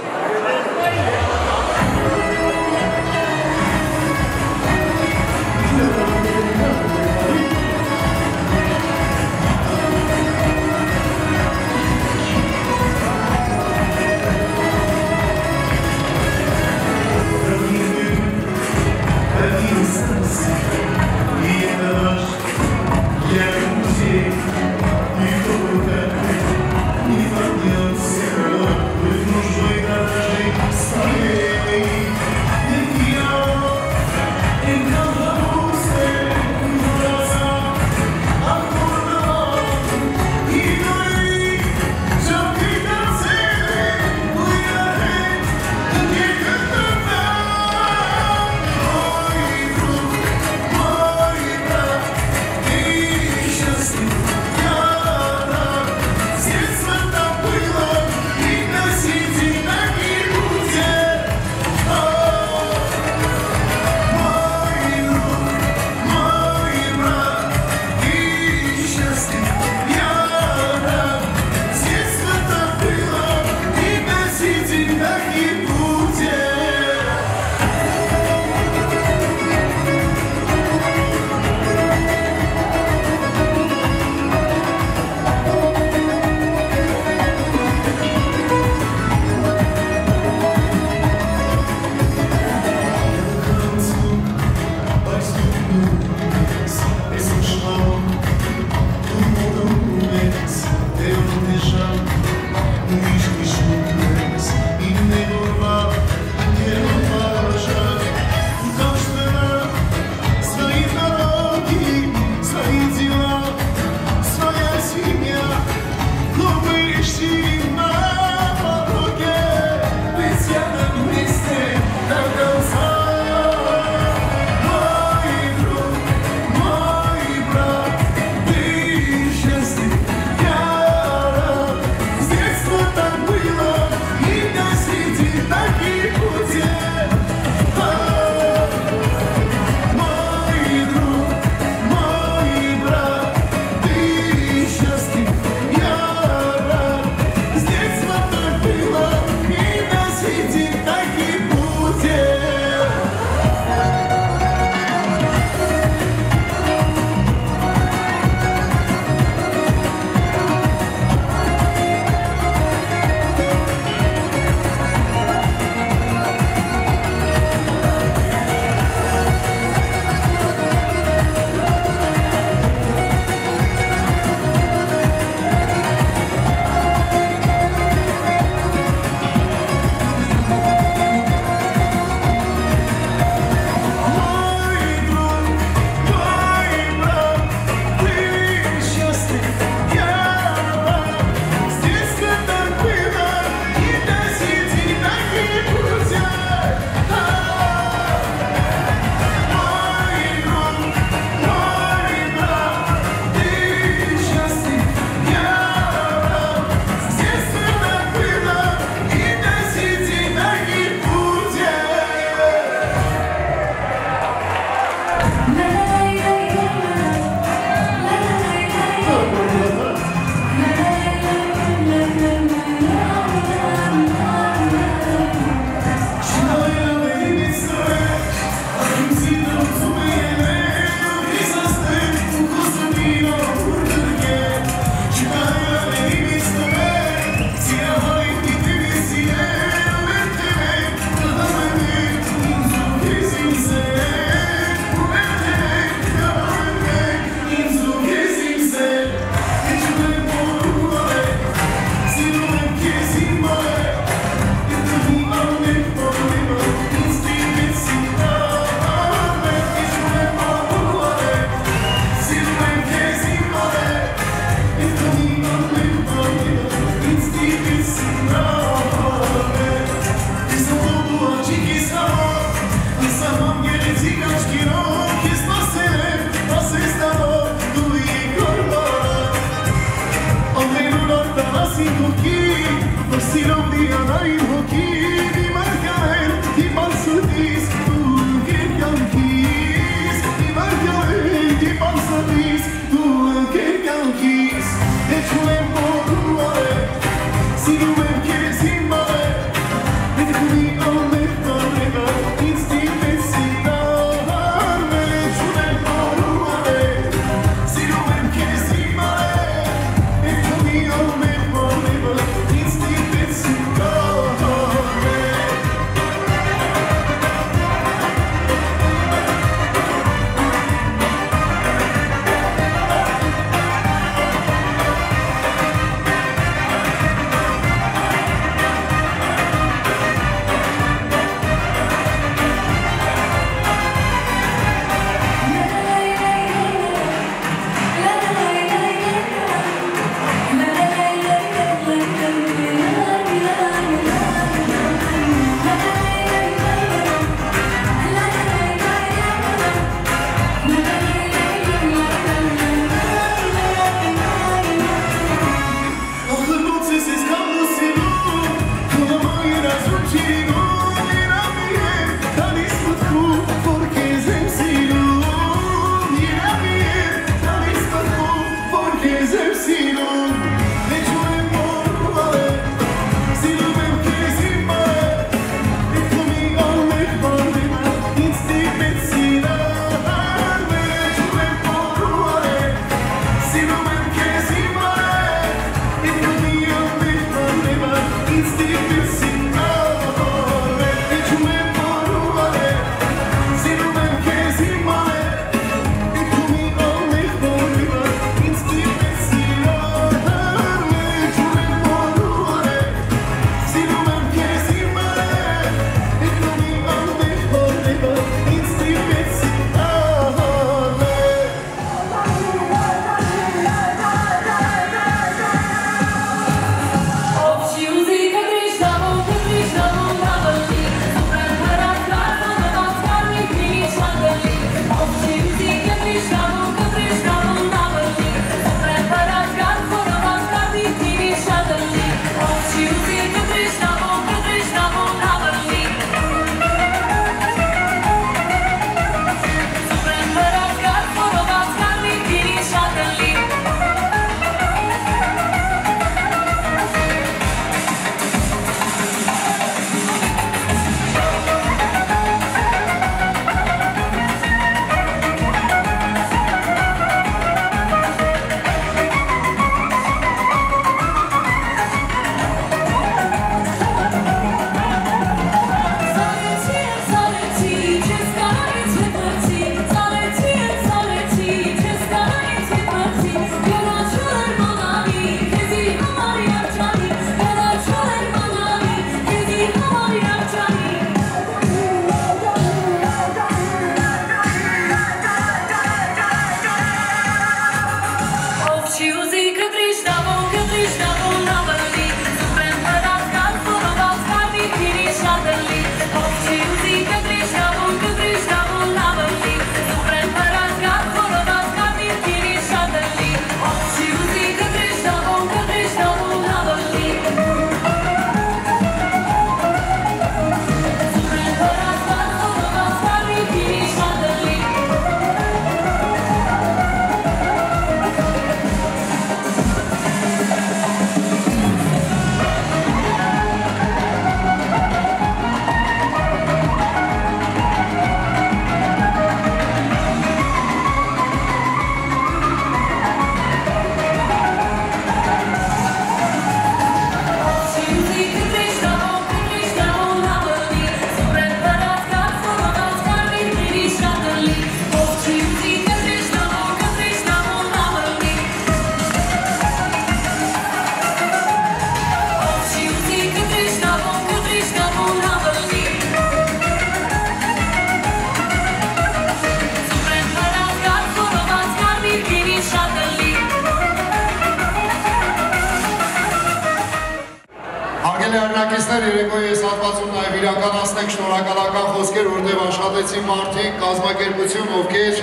աշխատեցին մարդիկ, կազմակերպություն, ովքեր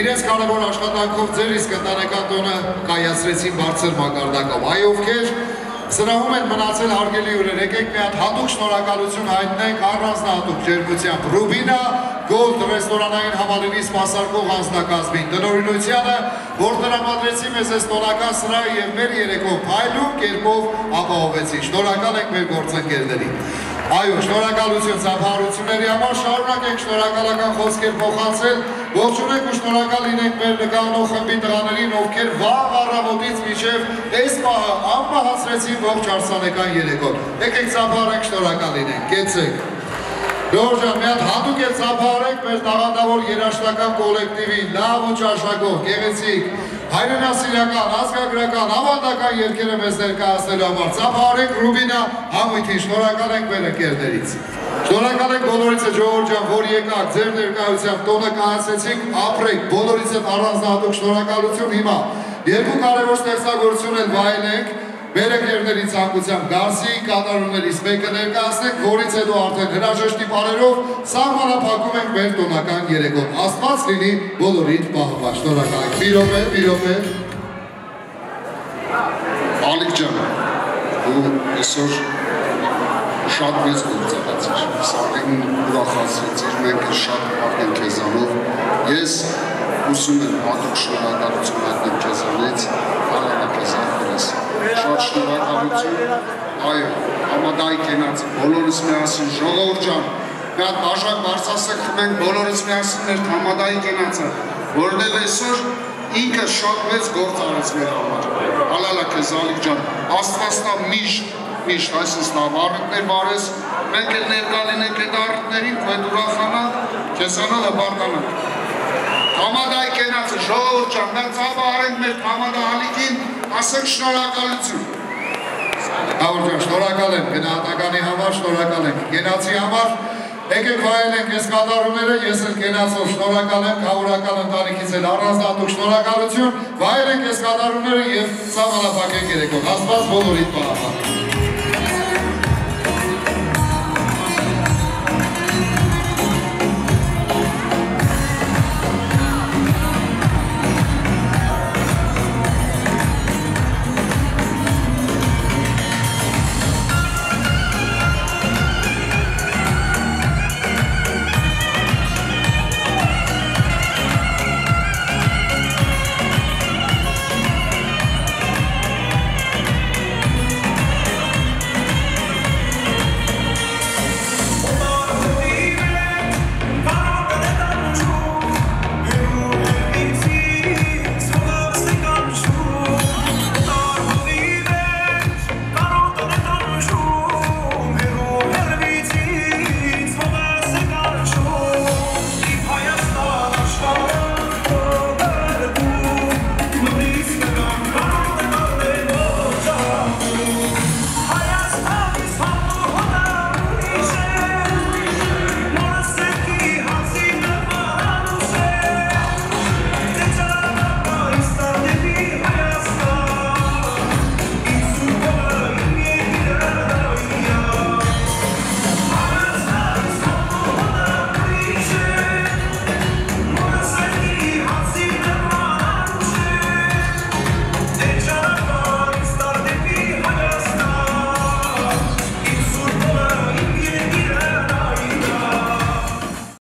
իրենց կարևոր աշխատանքով ձեր իսկ ընտանեկան տոնը կայացրեցին բարձր մակարդակով։ Այ ովքեր սրահում են մնացել հարգելի ուրեր, եկեք մի հատ հատուկ շնորհակալություն հայտնենք առանձնահատուկ ջերմությամբ Ռուբինա Gold ռեստորանային համալիրի սպասարկող անձնակազմին, տնօրինությանը, որ տրամադրեցի մեզ այս տոնական սրահը եւ մեր երեկո փայլուն կերպով ապահովեցին։ Շնորհակալ ենք մեր գործընկերներին։ Այո, շնորհակալություն ծափարությունների համար շարունակենք շնորհակալական խոսքեր փոխանցել, ողջունենք ու շնորհակալ լինենք մեր նկարնող խմբի տղաներին, ովքեր վաղ առավոտից մինչև այս պահը անմահացրեցին ողջ հարսանեկան երեկոն։ Եկեք ծափարենք, շնորհակալ լինենք։ Կեցեք։ Դորժան, մի հատ հատուկ էլ ծափարենք մեր տաղանդավոր երաշտական կոլեկտիվի լավ ու ճաշակող, գեղեցիկ, հայրենասիրական, ազգագրական, ավանդական երկերը մեզ ներկայացնելու համար։ Ծափարենք Ռուբինա համույթին, շնորհակալ ենք մեր ընկերներից։ Շնորհակալ ենք բոլորիցը Ջորջան, որ եկաք ձեր ներկայությամբ տոնը կայացեցիք, ապրեք, բոլորից հետ առանձնահատուկ շնորհակալություն հիմա։ Երկու կարևոր ստեղծագործություն էլ վայելենք, մեր ընկերների ցանկությամբ Գարսի կատարումներից մեկը ներկայացնենք, որից հետո արդեն հրաժեշտի բարերով սահմանափակում ենք մեր տոնական երեկոն։ Աստված լինի բոլորիդ պահպան։ Շնորհակալ ենք։ Մի րոպե, մի րոպե։ Ալիկ ջան, ու այսօր շատ մեծ գործակացիր, սարքին ուրախացրեցիր, մենք շատ արդեն քեզանով, ես ուսում եմ հատուկ շնորհակալություն հայտնել քեզանից, Արարը քեզանից, շատ շնորհակալություն, այո, համադայի կենաց, բոլորս միասին, ժողովուրդ ջան, մի հատ բաժակ բարձասը խմենք բոլորս միասին մեր համադայի կենացը, որովհետև այսօր ինքը շատ մեծ գործ արեց մեր համար։ Ալալա քեզ Ալիկ ջան, Աստվածնա միշտ միշտ այսպես լավ առիթներ վարես, մենք էլ ներկա լինենք այդ առիթներին, ու այդ ուրախանա, քեզանալ հպարտանանք։ Համադայի կենացը ժողովուրդ ջան, նա ծավը արենք մեր Համադա Ալիկին, ասենք շնորհակալություն։ Հավոր ջան, շնորհակալ եմ գնահատականի համար, շնորհակալ եմ գենացի համար։ Եկեք վայելենք այս կատարումները, ես էլ կենացով շնորհակալ եմ, քաղաքական ընտանիքից էլ առանձնատուկ շնորհակալություն, վայելենք այս կատարումները եւ ցավալապակենք երեկո։ Աստված բոլորիդ պահապան։